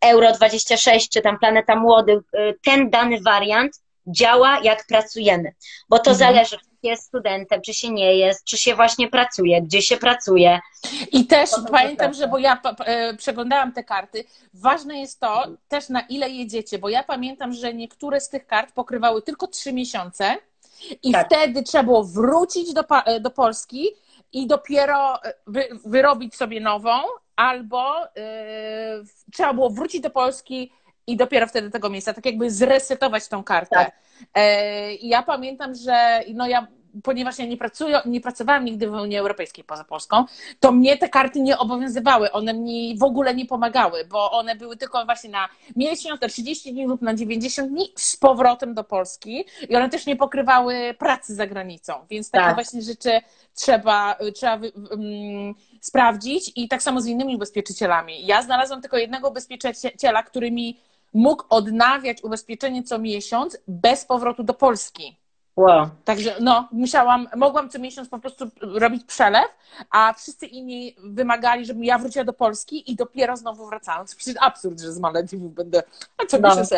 Speaker 1: Euro 26, czy tam Planeta Młodych, e, ten dany wariant działa, jak pracujemy, bo to mhm. zależy, jest studentem, czy się nie jest, czy się właśnie pracuje, gdzie się pracuje.
Speaker 2: I też pamiętam, że bo ja e, przeglądałam te karty, ważne jest to też na ile jedziecie, bo ja pamiętam, że niektóre z tych kart pokrywały tylko trzy miesiące i tak. wtedy trzeba było wrócić do, e, do Polski i dopiero e, wy, wyrobić sobie nową, albo yy, trzeba było wrócić do Polski i dopiero wtedy tego miejsca, tak jakby zresetować tą kartę. Tak. E, ja pamiętam, że no ja ponieważ ja nie, pracuję, nie pracowałam nigdy w Unii Europejskiej poza Polską, to mnie te karty nie obowiązywały. One mi w ogóle nie pomagały, bo one były tylko właśnie na miesiąc, na 30 dni lub na 90 dni z powrotem do Polski i one też nie pokrywały pracy za granicą. Więc takie tak. właśnie rzeczy trzeba, trzeba um, sprawdzić i tak samo z innymi ubezpieczycielami. Ja znalazłam tylko jednego ubezpieczyciela, który mi mógł odnawiać ubezpieczenie co miesiąc bez powrotu do Polski.
Speaker 1: Wow.
Speaker 2: Także no, musiałam, mogłam co miesiąc po prostu robić przelew, a wszyscy inni wymagali, żebym ja wróciła do Polski i dopiero znowu wracałam. To przecież absurd, że z Malediwów będę, a co no. miesiąc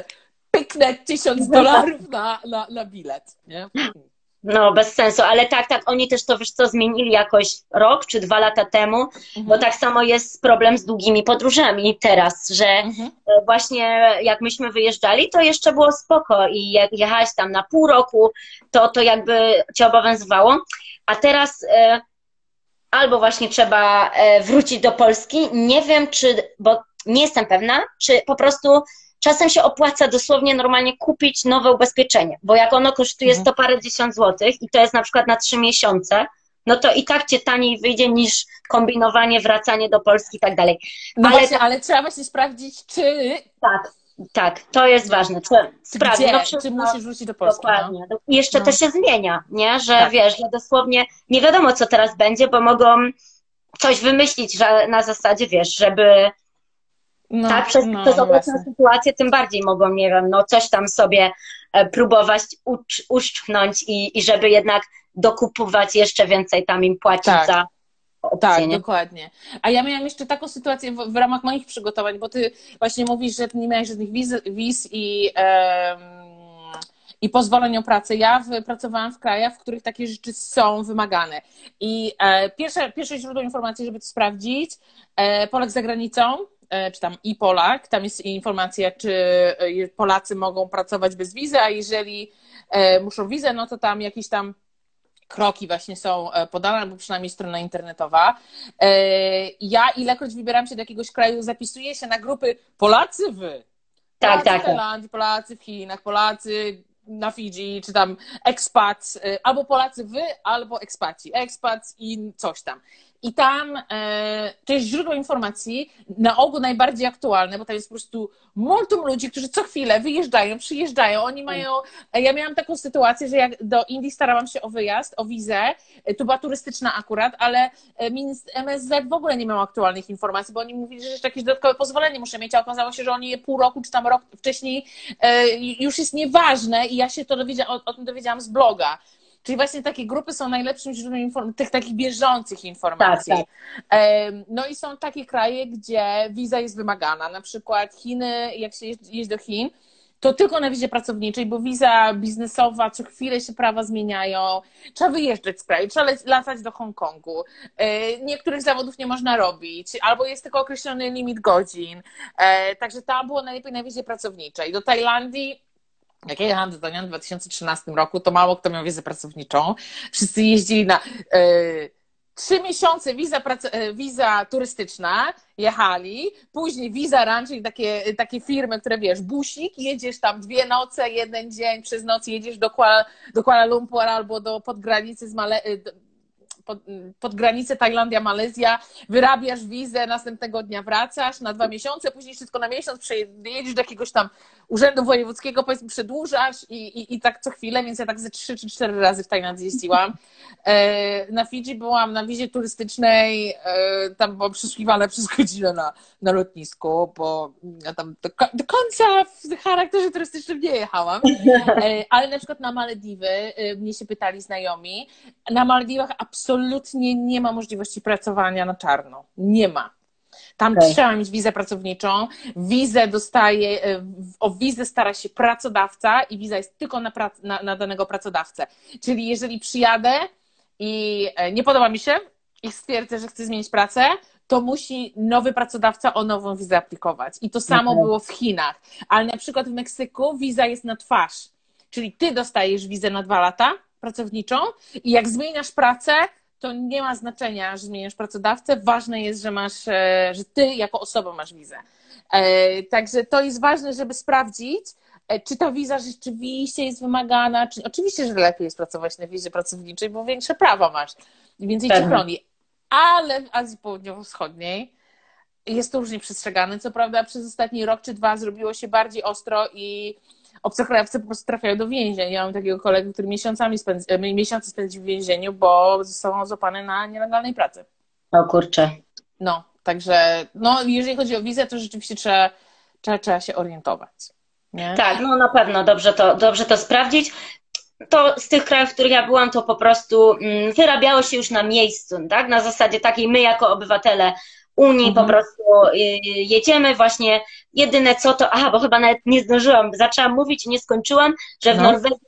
Speaker 2: pyknę tysiąc dolarów na, na, na bilet, nie?
Speaker 1: No, bez sensu, ale tak, tak, oni też to, wiesz co, zmienili jakoś rok czy dwa lata temu, mhm. bo tak samo jest problem z długimi podróżami teraz, że mhm. E, właśnie jak myśmy wyjeżdżali, to jeszcze było spoko i jak jechałeś tam na pół roku, to, to jakby cię obowiązywało, a teraz e, albo właśnie trzeba e, wrócić do Polski, nie wiem czy, bo nie jestem pewna, czy po prostu czasem się opłaca dosłownie normalnie kupić nowe ubezpieczenie, bo jak ono kosztuje mhm. sto parę dziesiąt złotych i to jest na przykład na trzy miesiące, no to i tak cię taniej wyjdzie niż kombinowanie, wracanie do Polski i tak dalej.
Speaker 2: No ale, właśnie, ale trzeba właśnie sprawdzić, czy...
Speaker 1: Tak, tak, to jest ważne. Czy,
Speaker 2: sprawdź, no, czy musisz wrócić do Polski.
Speaker 1: No. Dokładnie. No. I jeszcze no. to się zmienia, nie? Że tak. wiesz, że dosłownie nie wiadomo, co teraz będzie, bo mogą coś wymyślić, że na zasadzie, wiesz, żeby no, tak, przez, no, przez obecną sytuację tym bardziej mogą, nie wiem, no coś tam sobie e, próbować ucz, uszczknąć i, i żeby jednak dokupować jeszcze więcej tam im płacić tak. za opcję,
Speaker 2: tak,
Speaker 1: nie?
Speaker 2: dokładnie. A ja miałam jeszcze taką sytuację w, w, ramach moich przygotowań, bo ty właśnie mówisz, że nie miałeś żadnych wiz, wiz i, um, i pozwoleń o pracę. Ja w, pracowałam w krajach, w których takie rzeczy są wymagane. I e, pierwsze, pierwsze źródło informacji, żeby to sprawdzić, e, Polak za granicą, E, czy tam i Polak, tam jest informacja, czy e, Polacy mogą pracować bez wizy, a jeżeli e, muszą wizę, no to tam jakieś tam kroki właśnie są podane, albo przynajmniej strona internetowa. Ja ilekroć wybieram się do jakiegoś kraju, zapisuję się na grupy Polacy wy.
Speaker 1: Tak,
Speaker 2: Polacy
Speaker 1: tak.
Speaker 2: W Tajlandii, Polacy w Chinach, Polacy na Fidżi, czy tam y, albo Polacy wy, albo ekspaci, expats i coś tam. I tam e, to jest źródło informacji, na ogół najbardziej aktualne, bo tam jest po prostu multum ludzi, którzy co chwilę wyjeżdżają, przyjeżdżają. Oni mają. E, ja miałam taką sytuację, że jak do Indii starałam się o wyjazd, o wizę, e, to była turystyczna akurat, ale MSZ w ogóle nie miał aktualnych informacji, bo oni mówili, że jeszcze jakieś dodatkowe pozwolenie muszę mieć, a okazało się, że oni je pół roku czy tam rok wcześniej już jest nieważne i ja się to dowiedziałam, o, o tym dowiedziałam z bloga. Czyli właśnie takie grupy są najlepszym źródłem tych takich bieżących informacji. Tak, tak. No i są takie kraje, gdzie wiza jest wymagana. Na przykład Chiny, jak się jeździ do Chin, to tylko na wizie pracowniczej, bo wiza biznesowa, co chwilę się prawa zmieniają, trzeba wyjeżdżać z kraju, trzeba latać do Hongkongu. E, niektórych zawodów nie można robić, albo jest tylko określony limit godzin. E, także tam było najlepiej na wizie pracowniczej. Do Tajlandii jak ja jechałam do Danian w 2013 roku, to mało kto miał wizę pracowniczą. Wszyscy jeździli na yy, trzy miesiące wiza, e, wiza turystyczna, jechali, później wiza ranch, czyli takie, takie firmy, które wiesz, busik, jedziesz tam dwie noce, jeden dzień, przez noc jedziesz do Kuala, do Kuala Lumpur albo do podgranicy z Male pod, pod granicę Tajlandia, Malezja, wyrabiasz wizę, następnego dnia wracasz na dwa miesiące, później wszystko na miesiąc, jedziesz do jakiegoś tam urzędu wojewódzkiego, powiedzmy przedłużasz i, i, i tak co chwilę, więc ja tak ze trzy czy cztery razy w Tajlandii jeździłam. E, na Fidżi byłam na wizie turystycznej, e, tam byłam przesłuchiwana przez godzinę na, na lotnisku, bo ja tam do, do końca w charakterze turystycznym nie jechałam, e, ale na przykład na Malediwy, mnie się pytali znajomi, na Malediwach absolutnie nie ma możliwości pracowania na czarno. Nie ma. Tam okay. trzeba mieć wizę pracowniczą. Wizę dostaje, e, o wizę stara się pracodawca i wiza jest tylko na, prac, na, na danego pracodawcę. Czyli jeżeli przyjadę i e, nie podoba mi się i stwierdzę, że chcę zmienić pracę, to musi nowy pracodawca o nową wizę aplikować. I to samo okay. było w Chinach. Ale na przykład w Meksyku wiza jest na twarz. Czyli ty dostajesz wizę na dwa lata pracowniczą i jak zmieniasz pracę, to nie ma znaczenia, że zmieniasz pracodawcę. Ważne jest, że masz, e, że ty jako osoba masz wizę. E, także to jest ważne, żeby sprawdzić, e, czy ta wiza rzeczywiście jest wymagana. Czy... Oczywiście, że lepiej jest pracować na wizie pracowniczej, bo większe prawa masz i więcej cię chroni. Ale w Azji Południowo-Wschodniej jest to różnie przestrzegane. Co prawda, przez ostatni rok czy dwa zrobiło się bardziej ostro i obcokrajowcy po prostu trafiają do więzień. Ja mam takiego kolegę, który miesiącami spędzi, e, miesiące spędził w więzieniu, bo został złapany na nielegalnej pracy.
Speaker 1: O kurczę.
Speaker 2: No, także no, jeżeli chodzi o wizę, to rzeczywiście trzeba, trzeba, trzeba się orientować. Nie?
Speaker 1: Tak, no na pewno dobrze to, dobrze to sprawdzić. To z tych krajów, w których ja byłam, to po prostu mm, wyrabiało się już na miejscu, tak? Na zasadzie takiej my jako obywatele Unii mhm. po prostu y, jedziemy właśnie, jedyne co to, aha, bo chyba nawet nie zdążyłam, zaczęłam mówić i nie skończyłam, że w no. Norwegii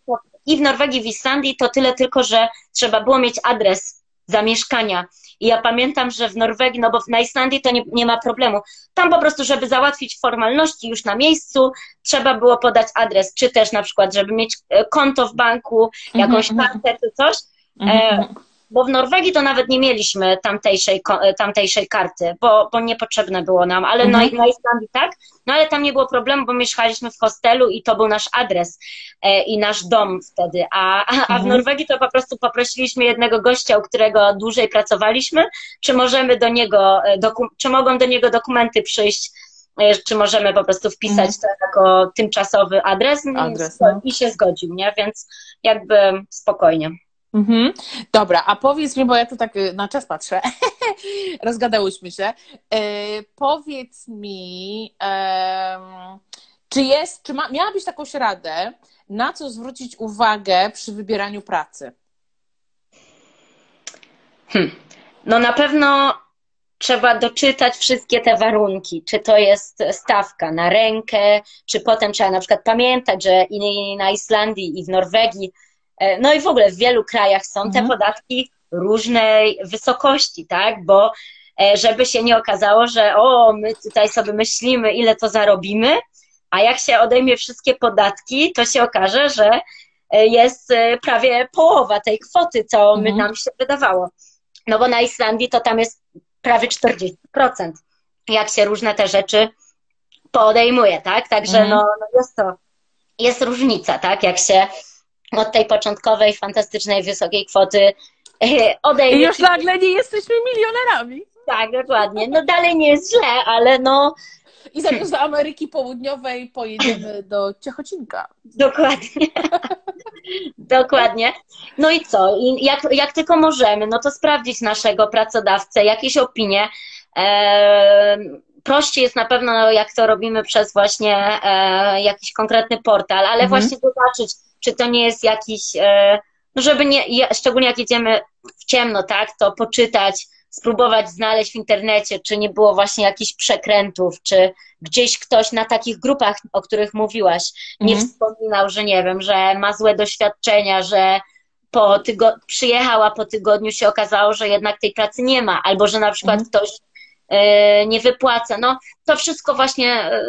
Speaker 1: i w Norwegii, w Islandii to tyle tylko, że trzeba było mieć adres zamieszkania. I ja pamiętam, że w Norwegii, no bo na Islandii to nie, nie ma problemu. Tam po prostu, żeby załatwić formalności już na miejscu, trzeba było podać adres, czy też na przykład, żeby mieć e, konto w banku, jakąś mhm, mhm. kartę czy coś. E, bo w Norwegii to nawet nie mieliśmy tamtejszej, e, tamtejszej karty, bo, bo niepotrzebne było nam, ale mhm. na, na Islandii tak, no ale tam nie było problemu, bo mieszkaliśmy w hostelu i to był nasz adres e, i nasz dom wtedy, a, a, a w mhm. Norwegii to po prostu poprosiliśmy jednego gościa, u którego dłużej pracowaliśmy, czy możemy do niego, e, doku, czy mogą do niego dokumenty przyjść, e, czy możemy po prostu wpisać mhm. to jako tymczasowy adres, adres no. i się zgodził, nie? Więc jakby spokojnie.
Speaker 2: Mhm. Dobra, a powiedz mi, bo ja tu tak y, na czas patrzę, rozgadałyśmy się. E, powiedz mi, czy jest, czy ma, miałabyś jakąś radę, na co zwrócić uwagę przy wybieraniu pracy?
Speaker 1: Hmm. No na pewno trzeba doczytać wszystkie te warunki, czy to jest stawka na rękę, czy potem trzeba na przykład pamiętać, że i na Islandii i w Norwegii no i w ogóle w wielu krajach są te mhm. podatki różnej wysokości, tak? Bo e, żeby się nie okazało, że o, my tutaj sobie myślimy, ile to zarobimy, a jak się odejmie wszystkie podatki, to się okaże, że e, jest prawie połowa tej kwoty, co mhm. nam się wydawało. No bo na Islandii to tam jest prawie 40%, jak się różne te rzeczy podejmuje, tak? Także mhm. no, no jest to jest różnica, tak? Jak się od tej początkowej, fantastycznej, wysokiej kwoty e, odejdzie.
Speaker 2: I już nagle nie jesteśmy milionerami.
Speaker 1: Tak, dokładnie. No dalej nie jest źle, ale no.
Speaker 2: I zamiast do Ameryki Południowej pojedziemy do Ciechocinka.
Speaker 1: Dokładnie. Dokładnie. No i co? I jak, jak tylko możemy, no to sprawdzić naszego pracodawcę, jakieś opinie. Eee, prościej jest na pewno, jak to robimy przez właśnie e, jakiś konkretny portal, ale mhm. właśnie zobaczyć, czy to nie jest jakiś, e, no żeby nie, szczególnie jak jedziemy w ciemno, tak, to poczytać, spróbować znaleźć w internecie, czy nie było właśnie jakichś przekrętów, czy gdzieś ktoś na takich grupach, o których mówiłaś, nie mhm. wspominał, że nie wiem, że ma złe doświadczenia, że po tygo- przyjechała po tygodniu się okazało, że jednak tej pracy nie ma, albo że na przykład mhm. ktoś nie wypłaca. No, to wszystko właśnie e,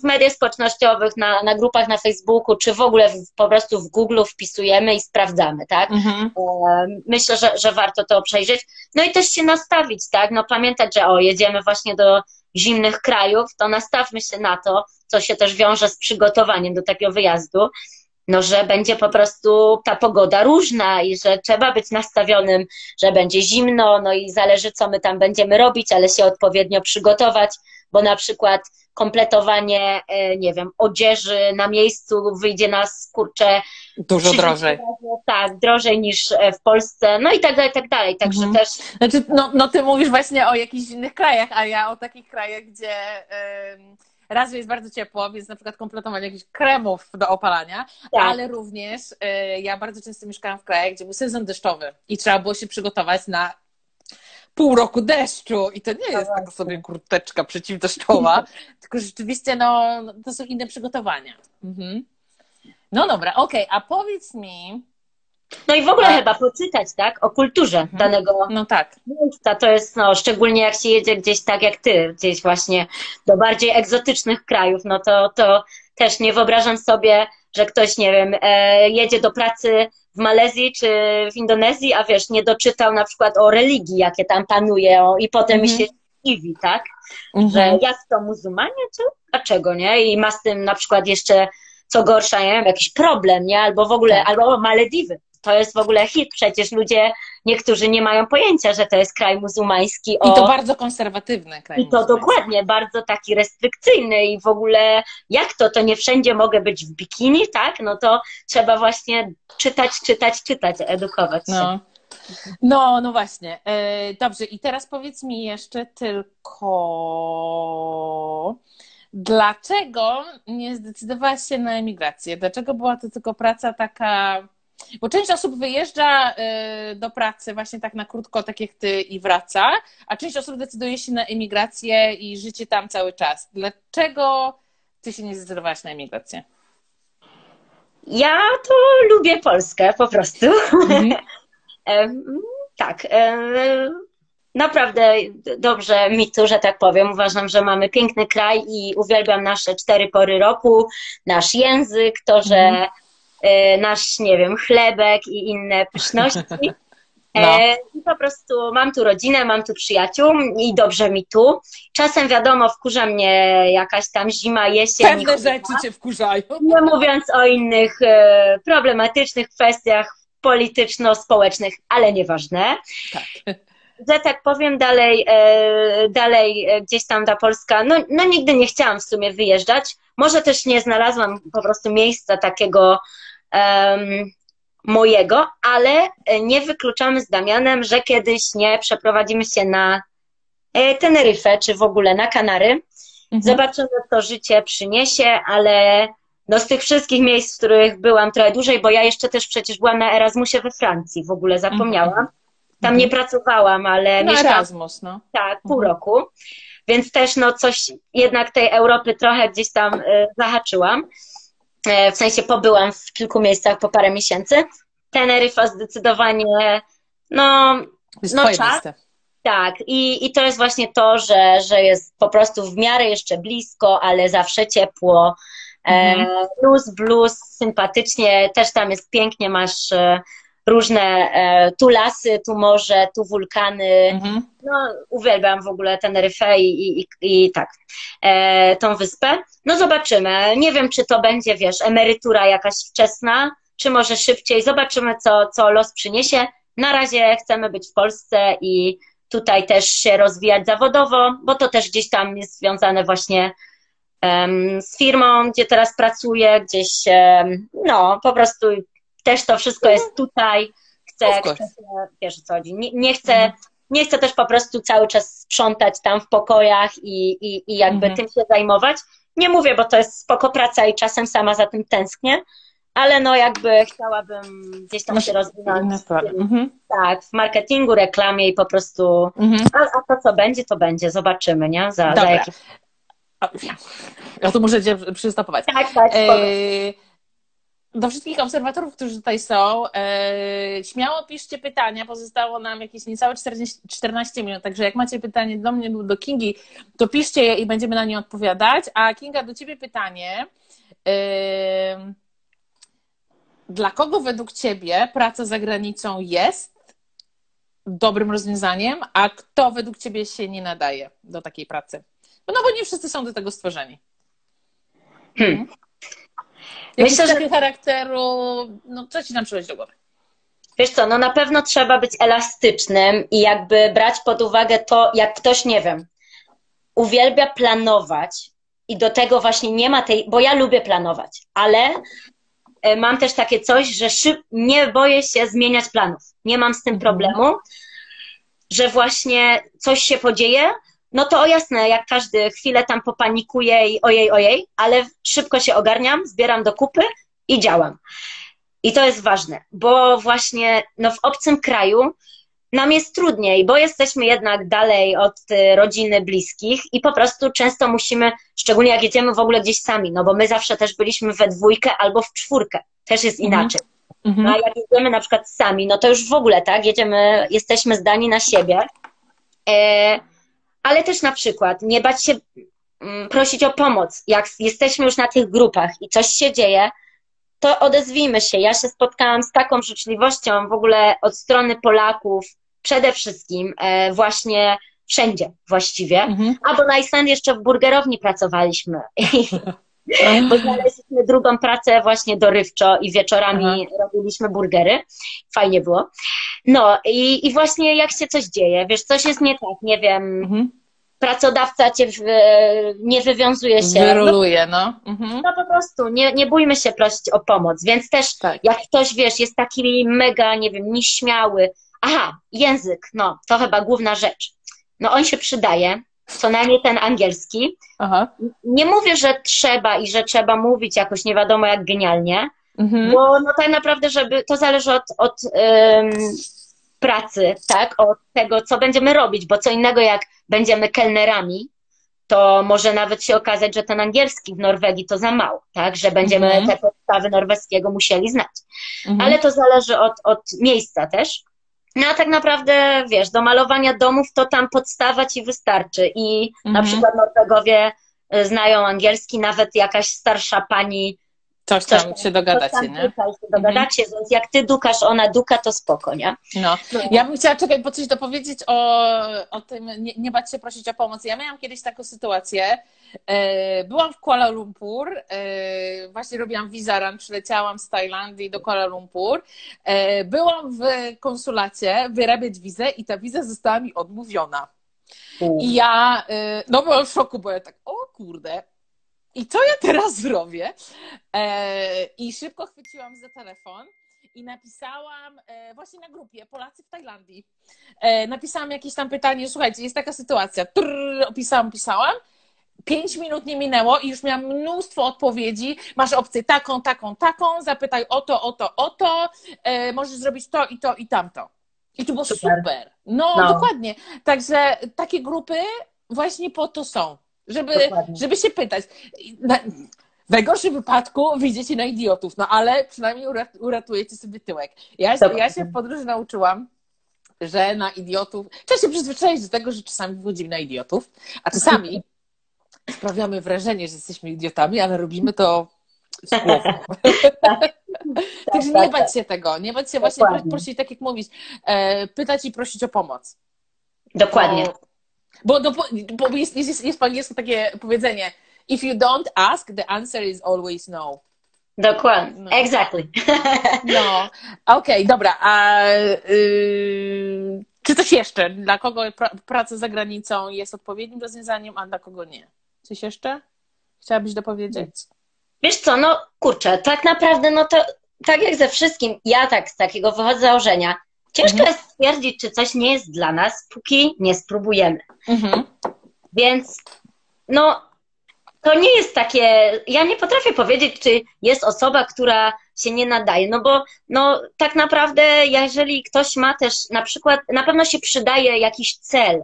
Speaker 1: w mediach społecznościowych, na, na grupach na Facebooku, czy w ogóle w, po prostu w Google wpisujemy i sprawdzamy, tak? Mhm. E, myślę, że, że warto to przejrzeć. No i też się nastawić, tak? No pamiętać, że o, jedziemy właśnie do zimnych krajów, to nastawmy się na to, co się też wiąże z przygotowaniem do takiego wyjazdu, no, że będzie po prostu ta pogoda różna i że trzeba być nastawionym, że będzie zimno, no i zależy, co my tam będziemy robić, ale się odpowiednio przygotować, bo na przykład kompletowanie, e, nie wiem, odzieży na miejscu wyjdzie nas, kurczę,
Speaker 2: Dużo drożej.
Speaker 1: Tak, drożej niż e, w Polsce, no i tak dalej, tak dalej. Także mhm. też.
Speaker 2: Znaczy, no, no ty mówisz właśnie o jakichś innych krajach, a ja o takich krajach, gdzie. Yy raz, że jest bardzo ciepło, więc na przykład kompletowanie jakichś kremów do opalania, tak. ale również y, ja bardzo często mieszkałam w krajach, gdzie był sezon deszczowy i trzeba było się przygotować na pół roku deszczu i to nie jest taka sobie kurteczka przeciwdeszczowa, tylko rzeczywiście no, to są inne przygotowania. Mhm. No dobra, okej, okay. a powiedz mi,
Speaker 1: no i w ogóle chyba poczytać, tak? O kulturze mhm. danego
Speaker 2: no tak.
Speaker 1: miejsca. To jest, no, szczególnie jak się jedzie gdzieś tak jak ty, gdzieś właśnie do bardziej egzotycznych krajów, no to, to też nie wyobrażam sobie, że ktoś, nie wiem, e, jedzie do pracy w Malezji czy w Indonezji, a wiesz, nie doczytał na przykład o religii, jakie tam panuje, o, i potem mhm. mi się dziwi, tak? Mhm. Że jak to muzułmanie, czy dlaczego, nie? I ma z tym na przykład jeszcze co gorsza, nie wiem, jakiś problem, nie? Albo w ogóle, tak. albo Malediwy to jest w ogóle hit. Przecież ludzie, niektórzy nie mają pojęcia, że to jest kraj muzułmański.
Speaker 2: O... I to bardzo konserwatywny kraj.
Speaker 1: I to dokładnie, bardzo taki restrykcyjny i w ogóle jak to, to nie wszędzie mogę być w bikini, tak? No to trzeba właśnie czytać, czytać, czytać, edukować się.
Speaker 2: No. No, no właśnie. E, dobrze, i teraz powiedz mi jeszcze tylko, dlaczego nie zdecydowałaś się na emigrację? Dlaczego była to tylko praca taka bo część osób wyjeżdża y, do pracy właśnie tak na krótko, tak jak ty, i wraca, a część osób decyduje się na emigrację i życie tam cały czas. Dlaczego ty się nie zdecydowałaś na emigrację?
Speaker 1: Ja to lubię Polskę po prostu. Mhm. tak. naprawdę dobrze mi tu, że tak powiem. Uważam, że mamy piękny kraj i uwielbiam nasze cztery pory roku, nasz język, to, że mhm. E, nasz, nie wiem, chlebek i inne pyszności. No. E, I po prostu mam tu rodzinę, mam tu przyjaciół i dobrze mi tu. Czasem wiadomo, wkurza mnie jakaś tam zima, jesień.
Speaker 2: Pewne rzeczy cię wkurzają.
Speaker 1: Nie mówiąc o innych e, problematycznych kwestiach polityczno-społecznych, ale nieważne. Tak. Że tak powiem, dalej, dalej gdzieś tam ta Polska, no, no nigdy nie chciałam w sumie wyjeżdżać. Może też nie znalazłam po prostu miejsca takiego um, mojego, ale nie wykluczamy z Damianem, że kiedyś nie przeprowadzimy się na e, Teneryfę, czy w ogóle na Kanary. Mhm. Zobaczymy, co życie przyniesie, ale no z tych wszystkich miejsc, w których byłam trochę dłużej, bo ja jeszcze też przecież byłam na Erasmusie we Francji, w ogóle zapomniałam. Mhm. Tam nie mhm. pracowałam, ale
Speaker 2: no, mieszkałam. Erasmus, no.
Speaker 1: Tak, pół mhm. roku. Więc też no coś jednak tej Europy trochę gdzieś tam y, zahaczyłam. E, w sensie pobyłam w kilku miejscach po parę miesięcy. Teneryfa zdecydowanie, no, no czas. Tak, i, i to jest właśnie to, że, że jest po prostu w miarę jeszcze blisko, ale zawsze ciepło. E, mhm. Plus, blues, sympatycznie, też tam jest pięknie, masz e, różne, e, tu lasy, tu morze, tu wulkany. Mhm. No, uwielbiam w ogóle Teneryfę i, i, i tak, e, tą wyspę. No zobaczymy. Nie wiem, czy to będzie, wiesz, emerytura jakaś wczesna, czy może szybciej. Zobaczymy, co, co los przyniesie. Na razie chcemy być w Polsce i tutaj też się rozwijać zawodowo, bo to też gdzieś tam jest związane właśnie um, z firmą, gdzie teraz pracuję, gdzieś, um, no, po prostu też to wszystko jest tutaj. Chcę, chcę wiesz co chodzi, nie, nie chcę, mhm. nie chcę też po prostu cały czas sprzątać tam w pokojach i, i, i jakby mhm. tym się zajmować. Nie mówię, bo to jest spoko praca i czasem sama za tym tęsknię, ale no jakby chciałabym gdzieś tam się rozwinąć. Mhm. Tak, w marketingu, reklamie i po prostu, mhm. a, a, to co będzie, to będzie, zobaczymy, nie? Za,
Speaker 2: Dobra. za jakieś... Ja to muszę cię przystopować. Tak, tak. E, do wszystkich obserwatorów, którzy tutaj są, e, śmiało piszcie pytania. Pozostało nam jakieś niecałe 40, 14 minut, także jak macie pytanie do mnie lub do Kingi, to piszcie je i będziemy na nie odpowiadać. A Kinga, do ciebie pytanie. E, dla kogo według Ciebie praca za granicą jest dobrym rozwiązaniem, a kto według Ciebie się nie nadaje do takiej pracy? No, no bo nie wszyscy są do tego stworzeni. Hmm. Myślę, że charakteru, no co Ci nam przychodzi do głowy?
Speaker 1: Wiesz co, no na pewno trzeba być elastycznym i jakby brać pod uwagę to, jak ktoś, nie wiem, uwielbia planować i do tego właśnie nie ma tej, bo ja lubię planować, ale E, mam też takie coś, że szyb, nie boję się zmieniać planów. Nie mam z tym mhm. problemu, że właśnie coś się podzieje, no to o jasne, jak każdy chwilę tam popanikuje i ojej, ojej, ale szybko się ogarniam, zbieram do kupy i działam. I to jest ważne, bo właśnie no, w obcym kraju nam jest trudniej, bo jesteśmy jednak dalej od y, rodziny bliskich i po prostu często musimy, szczególnie jak jedziemy w ogóle gdzieś sami, no bo my zawsze też byliśmy we dwójkę albo w czwórkę, też jest mhm. inaczej. Mhm. No a jak jedziemy na przykład sami, no to już w ogóle, tak, jedziemy, jesteśmy zdani na siebie, e, ale też na przykład nie bać się mm, prosić o pomoc, jak jesteśmy już na tych grupach i coś się dzieje, to odezwijmy się. Ja się spotkałam z taką życzliwością w ogóle od strony Polaków, przede wszystkim e, właśnie wszędzie właściwie. Mhm. A bo na Islandii jeszcze w burgerowni pracowaliśmy. bo znaleźliśmy drugą pracę właśnie dorywczo i wieczorami Aha. robiliśmy burgery. Fajnie było. No i, i właśnie jak się coś dzieje, wiesz, coś jest nie tak, nie wiem, mhm. pracodawca cię w, nie wywiązuje się.
Speaker 2: Wyroluje, no. Mhm.
Speaker 1: No po prostu, nie, nie bójmy się prosić o pomoc, więc też tak. jak ktoś, wiesz, jest taki mega, nie wiem, nieśmiały, Aha, język, no, to chyba główna rzecz. No on się przydaje, co najmniej ten angielski. Aha. Nie mówię, że trzeba i że trzeba mówić jakoś nie wiadomo jak genialnie, mhm. bo no tak naprawdę, żeby to zależy od, od um, pracy, tak, od tego, co będziemy robić, bo co innego jak będziemy kelnerami, to może nawet się okazać, że ten angielski w Norwegii to za mało, tak, że będziemy mhm. te podstawy norweskiego musieli znać. Mhm. Ale to zależy od, od miejsca też. No a tak naprawdę, wiesz, do malowania domów to tam podstawa ci wystarczy i mhm. na przykład Norwegowie y, znają angielski, nawet jakaś starsza pani
Speaker 2: Coś tam, coś tam się dogadacie, coś tam
Speaker 1: nie? Się dogadacie, mhm. więc jak ty dukasz, ona duka, to spoko, nie?
Speaker 2: No. no. Ja bym chciała, czekaj, po coś dopowiedzieć o, o tym, nie, nie bać się prosić o pomoc. Ja miałam kiedyś taką sytuację, e, byłam w Kuala Lumpur, e, właśnie robiłam visa przyleciałam z Tajlandii do Kuala Lumpur, e, byłam w konsulacie wyrabiać wizę i ta wiza została mi odmówiona. I ja, no byłam w szoku, bo ja tak, o kurde, i co ja teraz zrobię? E, I szybko chwyciłam za telefon i napisałam e, właśnie na grupie Polacy w Tajlandii. E, napisałam jakieś tam pytanie, słuchajcie, jest taka sytuacja. Trrr, opisałam, opisałam. Pięć minut nie minęło i już miałam mnóstwo odpowiedzi. Masz opcję taką, taką, taką, zapytaj o to, o to, o to, możesz zrobić to i to i tamto. I to było super. super. No, no, dokładnie. Także takie grupy właśnie po to są żeby, żeby się pytać. w najgorszym wypadku wyjdziecie na idiotów, no ale przynajmniej uratujecie sobie tyłek. Ja, ja się w podróży nauczyłam, że na idiotów. Trzeba się przyzwyczaić do tego, że czasami wychodzimy na idiotów, a czasami sprawiamy wrażenie, że jesteśmy idiotami, ale robimy to słowo. Także nie bać się tego, nie bać się właśnie Dokładnie. prosić, tak jak mówisz, e, pytać i prosić o pomoc.
Speaker 1: Dokładnie.
Speaker 2: Bo, bo, bo jest, jest, jest po angielsku takie powiedzenie, if you don't ask, the answer is always no.
Speaker 1: Dokładnie, no. exactly.
Speaker 2: No, okej, okay, dobra. A yy, czy coś jeszcze? Dla kogo pra praca za granicą jest odpowiednim rozwiązaniem, a dla kogo nie? Coś jeszcze chciałabyś dopowiedzieć?
Speaker 1: Wiesz co, no kurczę, tak naprawdę, no to tak jak ze wszystkim, ja tak z takiego wychodzę z założenia. Ciężko mhm. jest stwierdzić, czy coś nie jest dla nas, póki nie spróbujemy. Mhm. Więc no, to nie jest takie. Ja nie potrafię powiedzieć, czy jest osoba, która się nie nadaje. No bo no, tak naprawdę, jeżeli ktoś ma też na przykład, na pewno się przydaje jakiś cel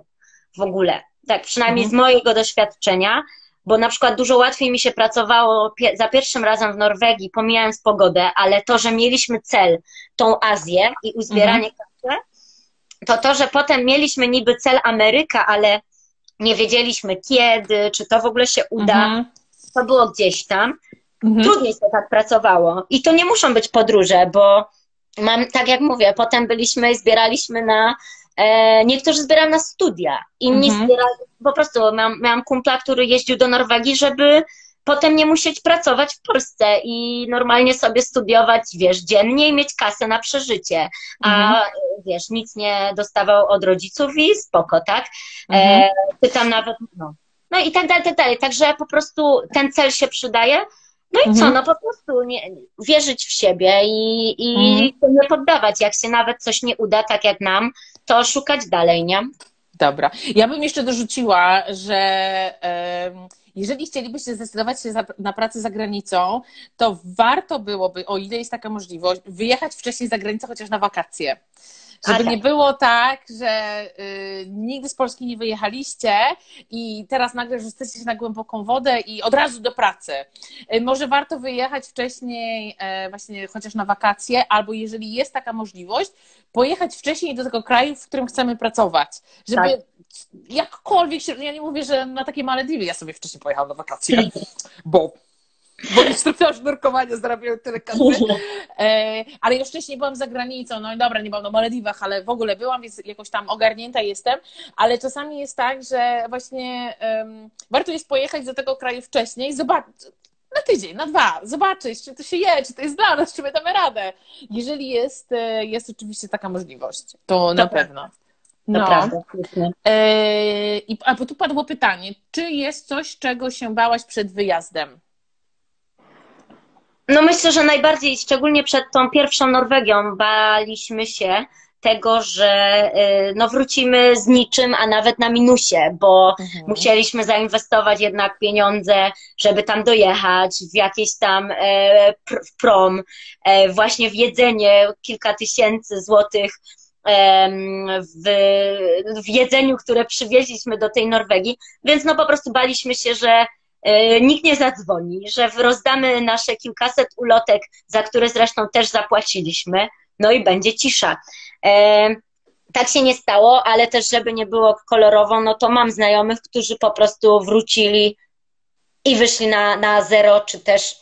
Speaker 1: w ogóle. Tak, przynajmniej mhm. z mojego doświadczenia, bo na przykład dużo łatwiej mi się pracowało za pierwszym razem w Norwegii, pomijając pogodę, ale to, że mieliśmy cel, tą Azję i uzbieranie mhm. kasy, to to, że potem mieliśmy niby cel Ameryka, ale nie wiedzieliśmy kiedy, czy to w ogóle się uda, mhm. to było gdzieś tam. Mhm. Trudniej się tak pracowało. I to nie muszą być podróże, bo mam, tak jak mówię, potem byliśmy, zbieraliśmy na E, niektórzy zbierają na studia, inni mhm. zbierają, po prostu miałam, miałam kumpla, który jeździł do Norwegii, żeby potem nie musieć pracować w Polsce i normalnie sobie studiować, wiesz, dziennie i mieć kasę na przeżycie. A mhm. wiesz, nic nie dostawał od rodziców i spoko, tak? E, mhm. E, pytam nawet, no. No i tak dalej, tak dalej. Także po prostu ten cel się przydaje. No i mhm. co, no po prostu nie, wierzyć w siebie i, i mhm. nie poddawać. Jak się nawet coś nie uda, tak jak nam, to szukać dalej, nie?
Speaker 2: Dobra. Ja bym jeszcze dorzuciła, że jeżeli chcielibyście zdecydować się na pracę za granicą, to warto byłoby, o ile jest taka możliwość, wyjechać wcześniej za granicę chociaż na wakacje. Żeby tak. nie było tak, że y, nigdy z Polski nie wyjechaliście i teraz nagle rzucacie się na głęboką wodę i od razu do pracy. Y, może warto wyjechać wcześniej, y, właśnie chociaż na wakacje, albo jeżeli jest taka możliwość, pojechać wcześniej do tego kraju, w którym chcemy pracować. Żeby tak. jakkolwiek się, ja nie mówię, że na takie Malediwy ja sobie wcześniej pojechałam na wakacje, bo bo instruktorzy nurkowania zarabiają tyle kasy. E, ale już wcześniej byłam za granicą, no i dobra, nie byłam na Malediwach, ale w ogóle byłam, więc jakoś tam ogarnięta jestem, ale czasami jest tak, że właśnie um, warto jest pojechać do tego kraju wcześniej, zobaczyć, na tydzień, na dwa, zobaczyć, czy to się je, czy to jest dla nas, czy my damy radę. Jeżeli jest, e, jest oczywiście taka możliwość, to, to na pewno.
Speaker 1: No. Prawda,
Speaker 2: e, i, a bo tu padło pytanie, czy jest coś, czego się bałaś przed wyjazdem?
Speaker 1: No myślę, że najbardziej, szczególnie przed tą pierwszą Norwegią, baliśmy się tego, że y, no wrócimy z niczym, a nawet na minusie, bo mhm. musieliśmy zainwestować jednak pieniądze, żeby tam dojechać, w jakieś tam e, w prom, e, właśnie w jedzenie kilka tysięcy złotych w, w jedzeniu, które przywieźliśmy do tej Norwegii, więc no po prostu baliśmy się, że nikt nie zadzwoni, że rozdamy nasze kilkaset ulotek, za które zresztą też zapłaciliśmy, no i będzie cisza. E, tak się nie stało, ale też, żeby nie było kolorowo, no to mam znajomych, którzy po prostu wrócili i wyszli na, na zero, czy też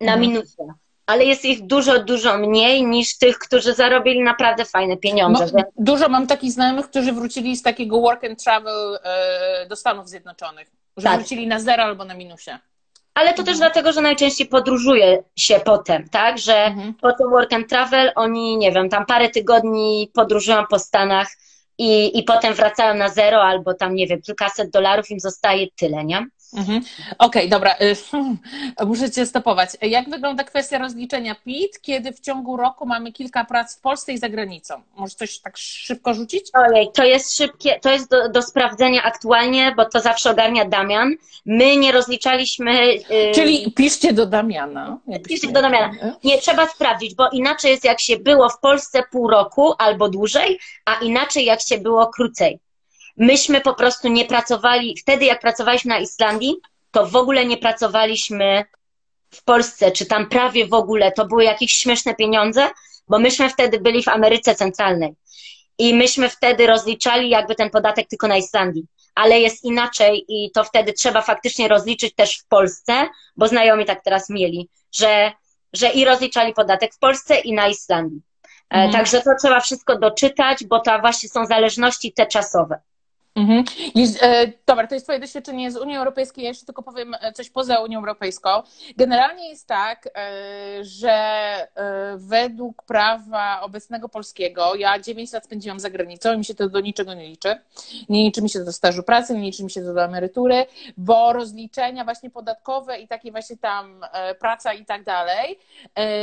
Speaker 1: na mhm. minusę. Ale jest ich dużo, dużo mniej niż tych, którzy zarobili naprawdę fajne pieniądze. No,
Speaker 2: dużo mam takich znajomych, którzy wrócili z takiego work and travel e, do Stanów Zjednoczonych. Że tak. wrócili na zero albo na minusie.
Speaker 1: Ale to mhm. też dlatego, że najczęściej podróżuje się potem, tak? Że mhm. po tym work and travel oni, nie wiem, tam parę tygodni podróżują po Stanach i, i potem wracają na zero albo tam, nie wiem, kilkaset dolarów im zostaje tyle, nie?
Speaker 2: Mhm. Okej, okay, dobra. Y, muszę Cię stopować. Jak wygląda kwestia rozliczenia PIT, kiedy w ciągu roku mamy kilka prac w Polsce i za granicą? Może coś tak szybko rzucić?
Speaker 1: Ojej, to jest szybkie, to jest do, do sprawdzenia aktualnie, bo to zawsze ogarnia Damian. My nie rozliczaliśmy.
Speaker 2: Yy... Czyli piszcie do Damiana.
Speaker 1: Piszcie do Damiana. Nie, trzeba sprawdzić, bo inaczej jest jak się było w Polsce pół roku albo dłużej, a inaczej jak się było krócej. Myśmy po prostu nie pracowali, wtedy jak pracowaliśmy na Islandii, to w ogóle nie pracowaliśmy w Polsce, czy tam prawie w ogóle. To były jakieś śmieszne pieniądze, bo myśmy wtedy byli w Ameryce Centralnej. I myśmy wtedy rozliczali jakby ten podatek tylko na Islandii. ale jest inaczej i to wtedy trzeba faktycznie rozliczyć też w Polsce, bo znajomi tak teraz mieli, że, że i rozliczali podatek w Polsce i na Islandii. E, mhm. Także to trzeba wszystko doczytać, bo to właśnie są zależności te czasowe.
Speaker 2: Mhm. E, dobra, to jest Twoje doświadczenie z Unii Europejskiej. Ja jeszcze tylko powiem e, coś poza Unią Europejską. Generalnie jest tak, e, że według prawa obecnego polskiego, ja 9 lat spędziłam za granicą i mi się to do niczego nie liczy. Nie liczy mi się do stażu pracy, nie liczy mi się to do emerytury, bo rozliczenia właśnie podatkowe i takie właśnie tam praca i tak dalej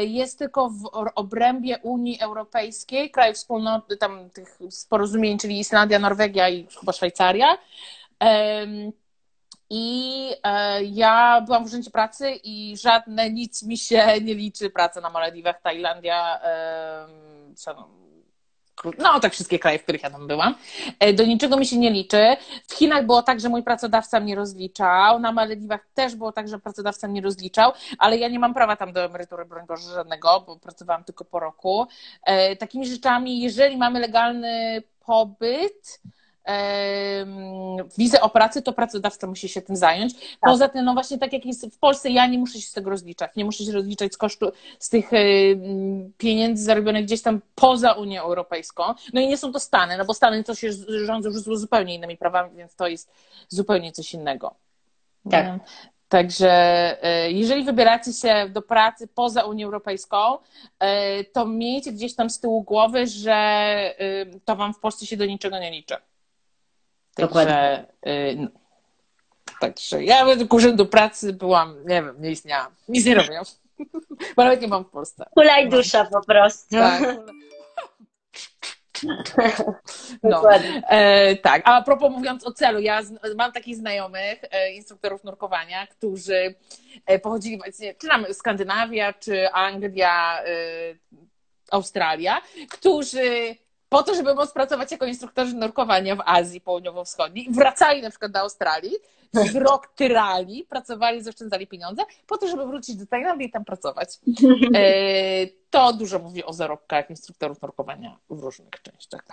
Speaker 2: jest tylko w obrębie Unii Europejskiej, krajów wspólnoty, tam tych porozumień, czyli Islandia, Norwegia i chyba Szwajcaria. I e, ja byłam w urzędzie pracy i żadne nic mi się nie liczy. Praca na Malediwach, Tajlandia, no tak wszystkie kraje, w których ja tam byłam. E, do niczego mi się nie liczy. W Chinach było tak, że mój pracodawca mnie rozliczał. Na Malediwach też było tak, że pracodawca mnie rozliczał, ale ja nie mam prawa tam do emerytury, broń Boże, żadnego, bo pracowałam tylko po roku. E, takimi rzeczami, jeżeli mamy legalny pobyt, wizę o pracy, to pracodawca musi się tym zająć. Tak. Poza tym, no właśnie tak jak jest w Polsce, ja nie muszę się z tego rozliczać. Nie muszę się rozliczać z kosztu, z tych pieniędzy zarobionych gdzieś tam poza Unią Europejską. No i nie są to Stany, no bo Stany to się rządzą już zupełnie innymi prawami, więc to jest zupełnie coś innego. Tak. Także e, jeżeli wybieracie się do pracy poza Unią Europejską, e, to miejcie gdzieś tam z tyłu głowy, że to wam w Polsce się do niczego nie liczy. Także, y, no. Także ja według urzędu pracy byłam, nie wiem, nie istniałam. Nic nie robię. Bo nawet nie mam w Polsce.
Speaker 1: Kulaj dusza po prostu. Tak.
Speaker 2: No, e, tak. A propos mówiąc o celu, ja mam takich znajomych, e, instruktorów nurkowania, którzy e, pochodzili właśnie, czy tam Skandynawia, czy Anglia, e, Australia, którzy po to, żeby móc pracować jako instruktorzy nurkowania w Azji Południowo-Wschodniej. Wracali na przykład do Australii, rok tyrali, pracowali, zaoszczędzali pieniądze, po to, żeby wrócić do Tajlandii i tam pracować. E, to dużo mówi o zarobkach instruktorów nurkowania w różnych częściach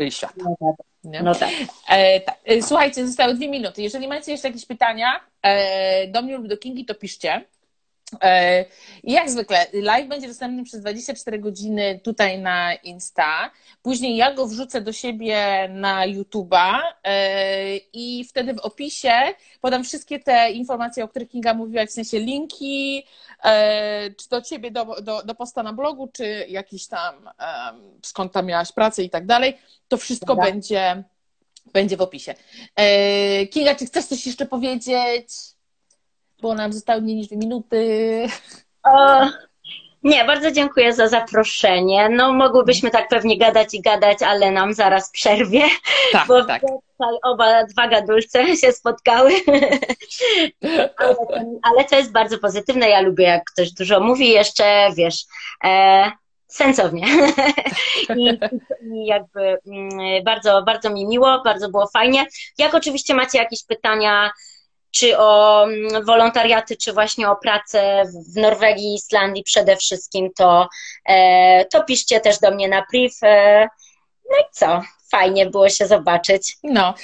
Speaker 2: e, świata. No tak. Nie? No tak. E, tak. E, słuchajcie, zostały dwie minuty. Jeżeli macie jeszcze jakieś pytania e, do mnie lub do Kingi, to piszcie. E, jak zwykle, live będzie dostępny przez 24 godziny tutaj na Insta. Później ja go wrzucę do siebie na YouTube'a e, i wtedy w opisie podam wszystkie te informacje, o których Kinga mówiła, w sensie linki, e, czy do ciebie, do, do, do posta na blogu, czy jakiś tam, skąd tam miałaś pracę i tak dalej. To wszystko będzie, będzie w opisie. Kinga, czy chcesz coś jeszcze powiedzieć? Bo nam zostały mniej niż dwie minuty.
Speaker 1: O, nie, bardzo dziękuję za zaproszenie. No, mogłybyśmy tak pewnie gadać i gadać, ale nam zaraz przerwie, tak, bo tak. oba dwa gadulce się spotkały. ale, ale, to jest bardzo pozytywne. Ja lubię, jak ktoś dużo mówi, jeszcze wiesz. E, sensownie. I, I, jakby mm, bardzo, bardzo mi miło, bardzo było fajnie. Jak oczywiście macie jakieś pytania, czy o mm, wolontariaty, czy właśnie o pracę w Norwegii, Islandii przede wszystkim, to, e, to piszcie też do mnie na priv. E, no i co? Fajnie było się zobaczyć.
Speaker 2: No,